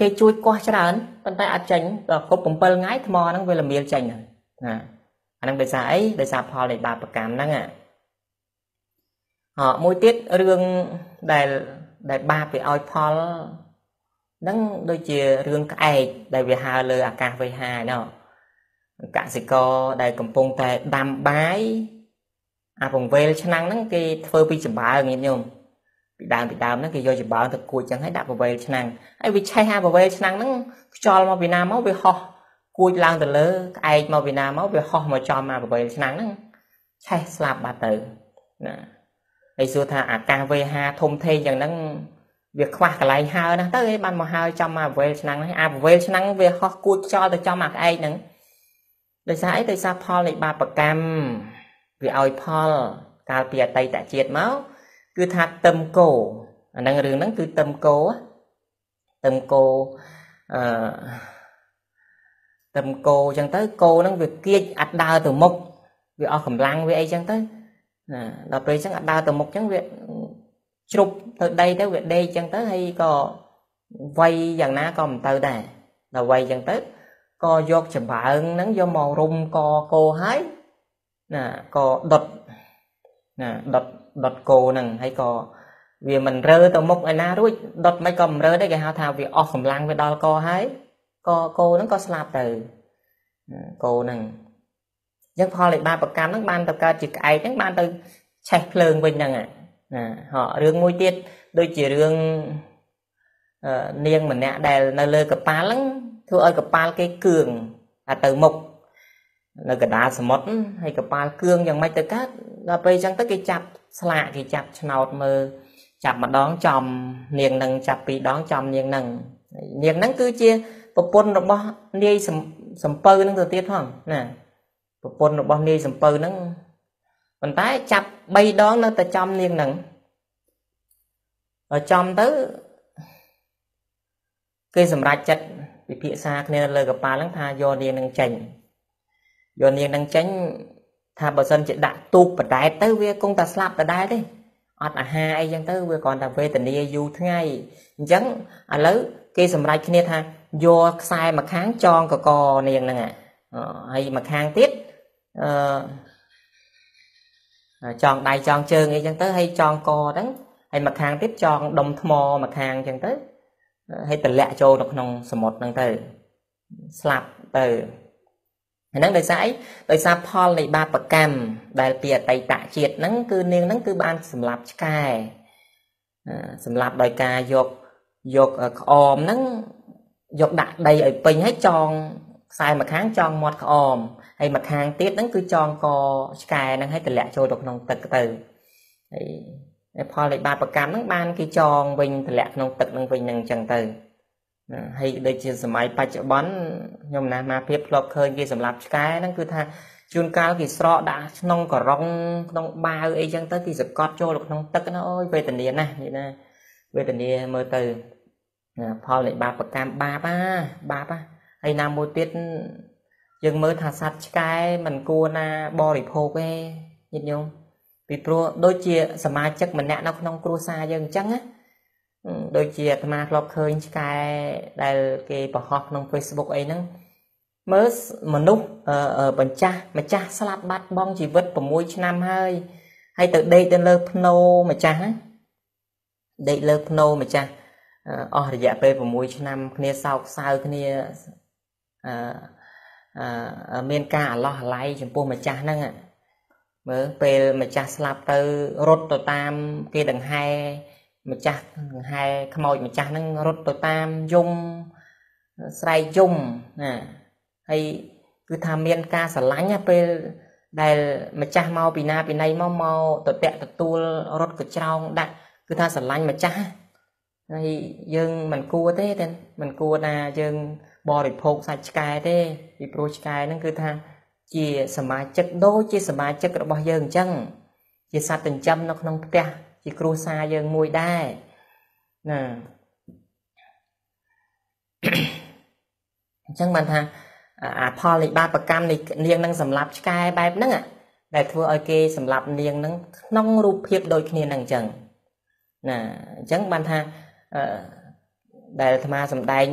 គេជួយកោះច្រើនប៉ុន្តែអត់ចេញដល់គ្រប់7ថ្ងៃថ្មហ្នឹងវាល្មៀលចេញណាអាហ្នឹងដោយសារអីដោយសារផលនៃបាបកម្មហ្នឹងអមួយទៀតរឿងដែលដែលបាបវាឲ្យផលហ្នឹងដូចជារឿងក្អែកដែលវាហើរលើអាកាសវេហាណោះកសិករដែលកំពុងតែដាំបាយ អាពងវេលឆ្នាំងហ្នឹងគេធ្វើពីចំបើងញាតិញោមពីដើមពីដើមហ្នឹងគេយកចំបើងទៅគួចចឹងហើយដាក់ពវេលឆ្នាំងហើយវាឆេះអាពវេលឆ្នាំងហ្នឹងខ្យល់មកពីណាមកវាហោះគួចឡើងទៅលើក្អែកមកពីណាមកវាហោះមកចំអាពវេលឆ្នាំងហ្នឹងឆេះស្លាប់បាត់ទៅណាហើយសួរថាអាកាសវេហាធំធេងយ៉ាងហ្នឹងវាខ្វះកន្លែងហើណាទៅឯងបានមកហើចំអាវេលឆ្នាំងហ្នឹងអាវេលឆ្នាំងវាហោះគួចខ្យល់ទៅចំអាក្អែកហ្នឹងដោយសារអីដោយសារផលនៃបាបកម្ម វាឲ្យផលកាលពីអតីតជាតិមកគឺថាទឹមគោអាហ្នឹងរឿងហ្នឹងគឺទឹមគោទឹមគោអឺទឹមគោអញ្ចឹងទៅគោហ្នឹងវាគៀចអត់ដើរទៅមុខវាអស់កម្លាំងវាអីចឹងទៅណាដល់ពេលអញ្ចឹងអត់ដើរទៅមុខអញ្ចឹងវាជ្រុបទៅដីទៅវាដេកចឹងទៅហើយក៏វាយយ៉ាងណាក៏មិនទៅដែរដល់វាយចឹងទៅក៏យកចំបើងហ្នឹងយកមករុំកគោហើយ ណាក៏ដុតណាដុតដុតគោហ្នឹងហើយក៏វាមិនរើទៅមុខឯណារួចដុតមិនក៏មិនរើដែរគេហៅថាវាអស់កម្លាំងវាដល់កហើយក៏គោហ្នឹងក៏ស្លាប់ទៅគោហ្នឹងអញ្ចឹងផលនៃបាបកម្មហ្នឹងបានទៅកើតជាក្អែកហ្នឹងបានទៅឆេះភ្លើងវិញហ្នឹងណាហ៎រឿងមួយទៀតដូចជារឿងនាងម្នាក់ដែលនៅលើកប៉ាល់ហ្នឹងធ្វើឲ្យកប៉ាល់គេគឿងតែទៅមុខ នៅកណ្ដាលសមុទ្រហើយកប៉ាល់គឿងយ៉ាងម៉េចទៅកើតដល់ពេលអញ្ចឹងទៅគេចាប់ស្លាកគេចាប់ឆ្នោតមើលចាប់ម្ដងចំនាងនឹងចាប់ពីរដងចំនាងនឹងនាងនឹងគឺជាប្រពន្ធរបស់នាយសំពៅនឹងទៅទៀតផងណាប្រពន្ធរបស់នាយសំពៅនឹងប៉ុន្តែចាប់3ដងនៅតែចំនាងនឹងចំទៅគេសម្រេចចិត្តពិភាក្សាគ្នាលើកប៉ាល់ហ្នឹងថាយកនាងនឹងចេញ យកនាងនឹងចេញថាបើសិនជាដាក់ទូកបដែតទៅវាគង់តែស្លាប់ដដែលទេអត់អាហារអីចឹងទៅវាគ្រាន់តែវេទនាយូរថ្ងៃអញ្ចឹងឥឡូវគេសម្រេចគ្នាថាយកខ្សែមួយខាងចងកកនាងហ្នឹងហើយមួយខាងទៀតអឺចងដៃចងជើងអីចឹងទៅហើយចងកហ្នឹងហើយមួយខាងទៀតចងដុំថ្មមួយខាងចឹងទៅហើយតម្លាក់ចូលទៅក្នុងសមុទ្រហ្នឹងទៅស្លាប់ទៅ ហ្នឹងដោយសារអីដោយសារផលនៃបាបកម្មដែលពីអតីតជាតិហ្នឹងគឺនាងហ្នឹងគឺបានសម្លាប់ឆ្កែសម្លាប់ដោយការយកយកក្អមហ្នឹងយកដាក់ដីឲ្យពេញហើយចងខ្សែមួយខាងចងមាត់ក្អមហើយមួយខាងទៀតហ្នឹងគឺចងកឆ្កែហ្នឹងឲ្យតម្លាក់ចូលទៅក្នុងទឹកទៅហើយផលនៃបាបកម្មហ្នឹងបានគេចងវិញតម្លាក់ក្នុងទឹកហ្នឹងវិញហ្នឹងអញ្ចឹងទៅ ហើយដូចជាសម័យបច្ចុប្បន្នខ្ញុំណាស់មកភាពធ្លាប់ឃើញគេសម្លាប់ឆ្កែហ្នឹងគឺថាជួនកាលគេស្រកដាក់ក្នុងករងក្នុងបាវអីចឹងទៅគេសកត់ចូលក្នុងទឹកណាអូយវេទនាណាស់នេះណាវេទនាមើលទៅផលនៃបាបកម្មបាបណាបាបណាហើយណាមួយទៀតយើងមើលថាសត្វឆ្កែមិនគួរណាបរិភោគទេញាតិញោមពីព្រោះដូចជាសមាជិកម្នាក់នៅក្នុងគ្រួសារយើងអញ្ចឹងណា ដូចជាអាត្មាធ្លាប់ឃើញឆ្កែដែលគេបង្ហោះក្នុង Facebook អីហ្នឹងមើលមនុស្សបញ្ចាស់ម្ចាស់ស្លាប់បាត់បង់ជីវិត6ឆ្នាំហើយហើយទៅដេកទៅលើភ្នោម្ចាស់ណាដេកលើភ្នោម្ចាស់អស់រយៈពេល6ឆ្នាំ គ្នាសោកសៅគ្នាអឺមានការអាឡោះអាល័យចំពោះម្ចាស់ហ្នឹងមើលពេលម្ចាស់ស្លាប់ទៅរត់ទៅតាម គេដង្ហែ ម្ចាស់ហែខ្មោចម្ចាស់ហ្នឹងរត់ទៅតាមយំស្រែកយំណាហើយគឺថាមានការស្រឡាញ់ពេលដែលម្ចាស់មកពីណាពីណីមកមកទៅតាក់ទទួលរត់កញ្ច្រោងដាក់គឺថាស្រឡាញ់ម្ចាស់ហើយយើងមិនគួរទេតែមិនគួរណាយើងបរិភោគសាច់ឆ្កែទេពីព្រោះឆ្កែហ្នឹងគឺថាជាសមាជិកដូចជាសមាជិករបស់យើងអញ្ចឹងជាសត្វចិញ្ចឹមនៅក្នុងផ្ទះ ជាគ្រួសារយើងមួយដែរណាអញ្ចឹងបានថាអាផលនៃបាបកម្មនៃនាងនឹងសម្លាប់ឆ្កែបែបហ្នឹងដែលធ្វើឲ្យគេសម្លាប់នាងនឹងក្នុងរូបភាពដូចគ្នានឹងអញ្ចឹងណាអញ្ចឹងបានថាដែលអាត្មាសំដែង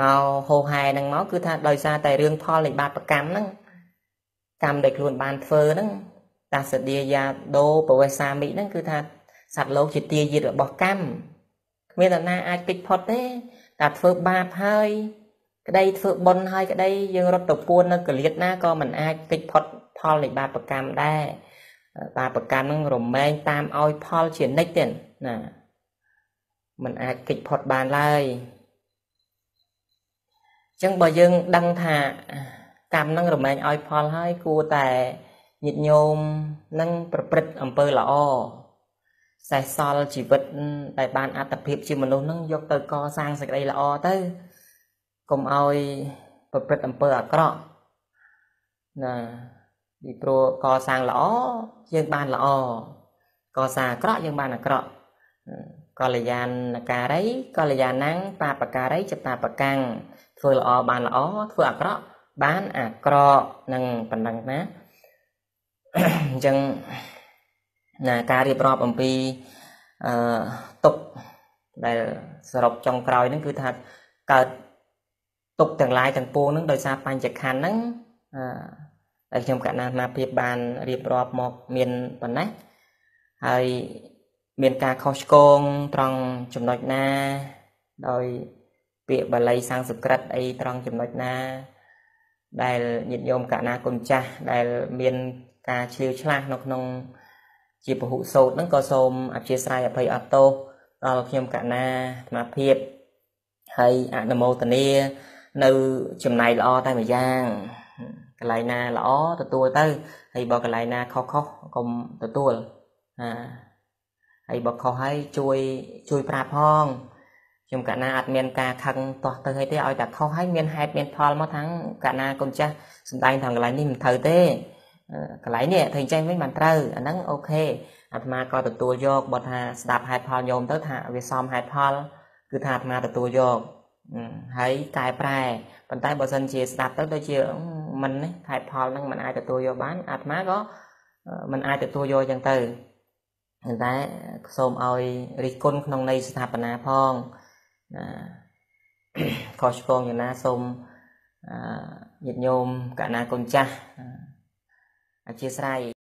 មកហោហែហ្នឹងមកគឺថាដោយសារតែរឿងផលនៃបាបកម្មហ្នឹងកម្មដែលខ្លួនបានធ្វើហ្នឹង តាសឌាយាដោប្រវេសាមិហ្នឹងគឺថាសត្វលោកជាទាយាទរបស់កម្មគ្មាននរណាអាចគេចផុតទេតែធ្វើបាបហើយ ក្តីធ្វើបុណ្យហើយក្តីយើងរត់ទៅពួននៅកលៀតណាក៏មិនអាចគេចផុតផលនៃបាបកម្មដែរបាបកម្មនឹងរមែងតាមឲ្យផលជានិច្ចទេណាมันអាចគេចផុតបានឡើយអញ្ចឹងបើយើងដឹងថាកម្មនឹងរមែងឲ្យផលហើយគួរតែ ញាតិញោមនឹងប្រព្រឹត្តអំពើល្អសេះសល់ជីវិតដែលបានអត្តភាពជាមនុស្សនឹងយកទៅកសាងសេចក្តីល្អទៅកុំឲ្យប្រព្រឹត្តអំពើអាក្រក់ណាពីព្រោះកសាងល្អយើងបានល្អកសាងអាក្រក់យើងបានអាក្រក់កល្យានការីកល្យាណੰបាបការីចតាបកាំងធ្វើល្អបានល្អធ្វើអាក្រក់បានអាក្រក់នឹងប៉ុណ្ណឹងណា អញ្ចឹងណាការរៀបរាប់អំពីអឺទុកដែលសរុបចុងក្រោយហ្នឹងគឺថាកើតទុកទាំងឡាយទាំងពួងហ្នឹងដោយសារបញ្ចខណ្ឌហ្នឹងអឺដែលខ្ញុំកណ្ណាអាភិបបានរៀបរាប់មកមានប៉ុណ្ណេះហើយមានការខុសឆ្គងត្រង់ចំណុចណាដោយពាក្យបាលីសំស្ក្រឹតអីត្រង់ចំណុចណា ដែលញាតិញោមកណាគុណចាស់ដែលមាន ការឆ្លៀវឆ្លាស់នៅក្នុង ជាពហុសោតហ្នឹងក៏សូមអធិស្ឋានអភ័យអត់ទោសដល់ខ្ញុំកណាអាមាភិបហើយអនុមោទនានៅចំណៃល្អតែម្យ៉ាងកន្លែងណាល្អទទួលទៅហើយបើកន្លែងណាខុសខុសកុំទទួលអាហើយបើខុសហើយជួយជួយប្រាប់ផងខ្ញុំកណាអត់មានការខឹងតោះទៅឲ្យទេឲ្យតែខុសហើយមានហេតុមានផលមកថាងកណាកូនចាស់សំដែងថាកន្លែងនេះមិនត្រូវទេ កន្លែងនេះធ្វើអញ្ចឹងវិញបានត្រូវអាហ្នឹងអូខេអាត្មាក៏ទទួលយកបើថាស្ដាប់ហេតុផលញោមទៅថាវាសមហេតុផលគឺថាអាត្មាទទួលយកហើយកែប្រែប៉ុន្តែបើសិនជាស្ដាប់ទៅដូចជាមិននេះហេតុផលហ្នឹងมันអាចទទួលយកបានអាត្មាក៏มันអាចទទួលយកអញ្ចឹងទៅប៉ុន្តែសូមឲ្យរិះគន់ក្នុងន័យស្ថាបនាផងណាខុសឆ្គងយ៉ាងណាសូមញាតិញោមកណាគុណចាស់ អធិស្ឋាន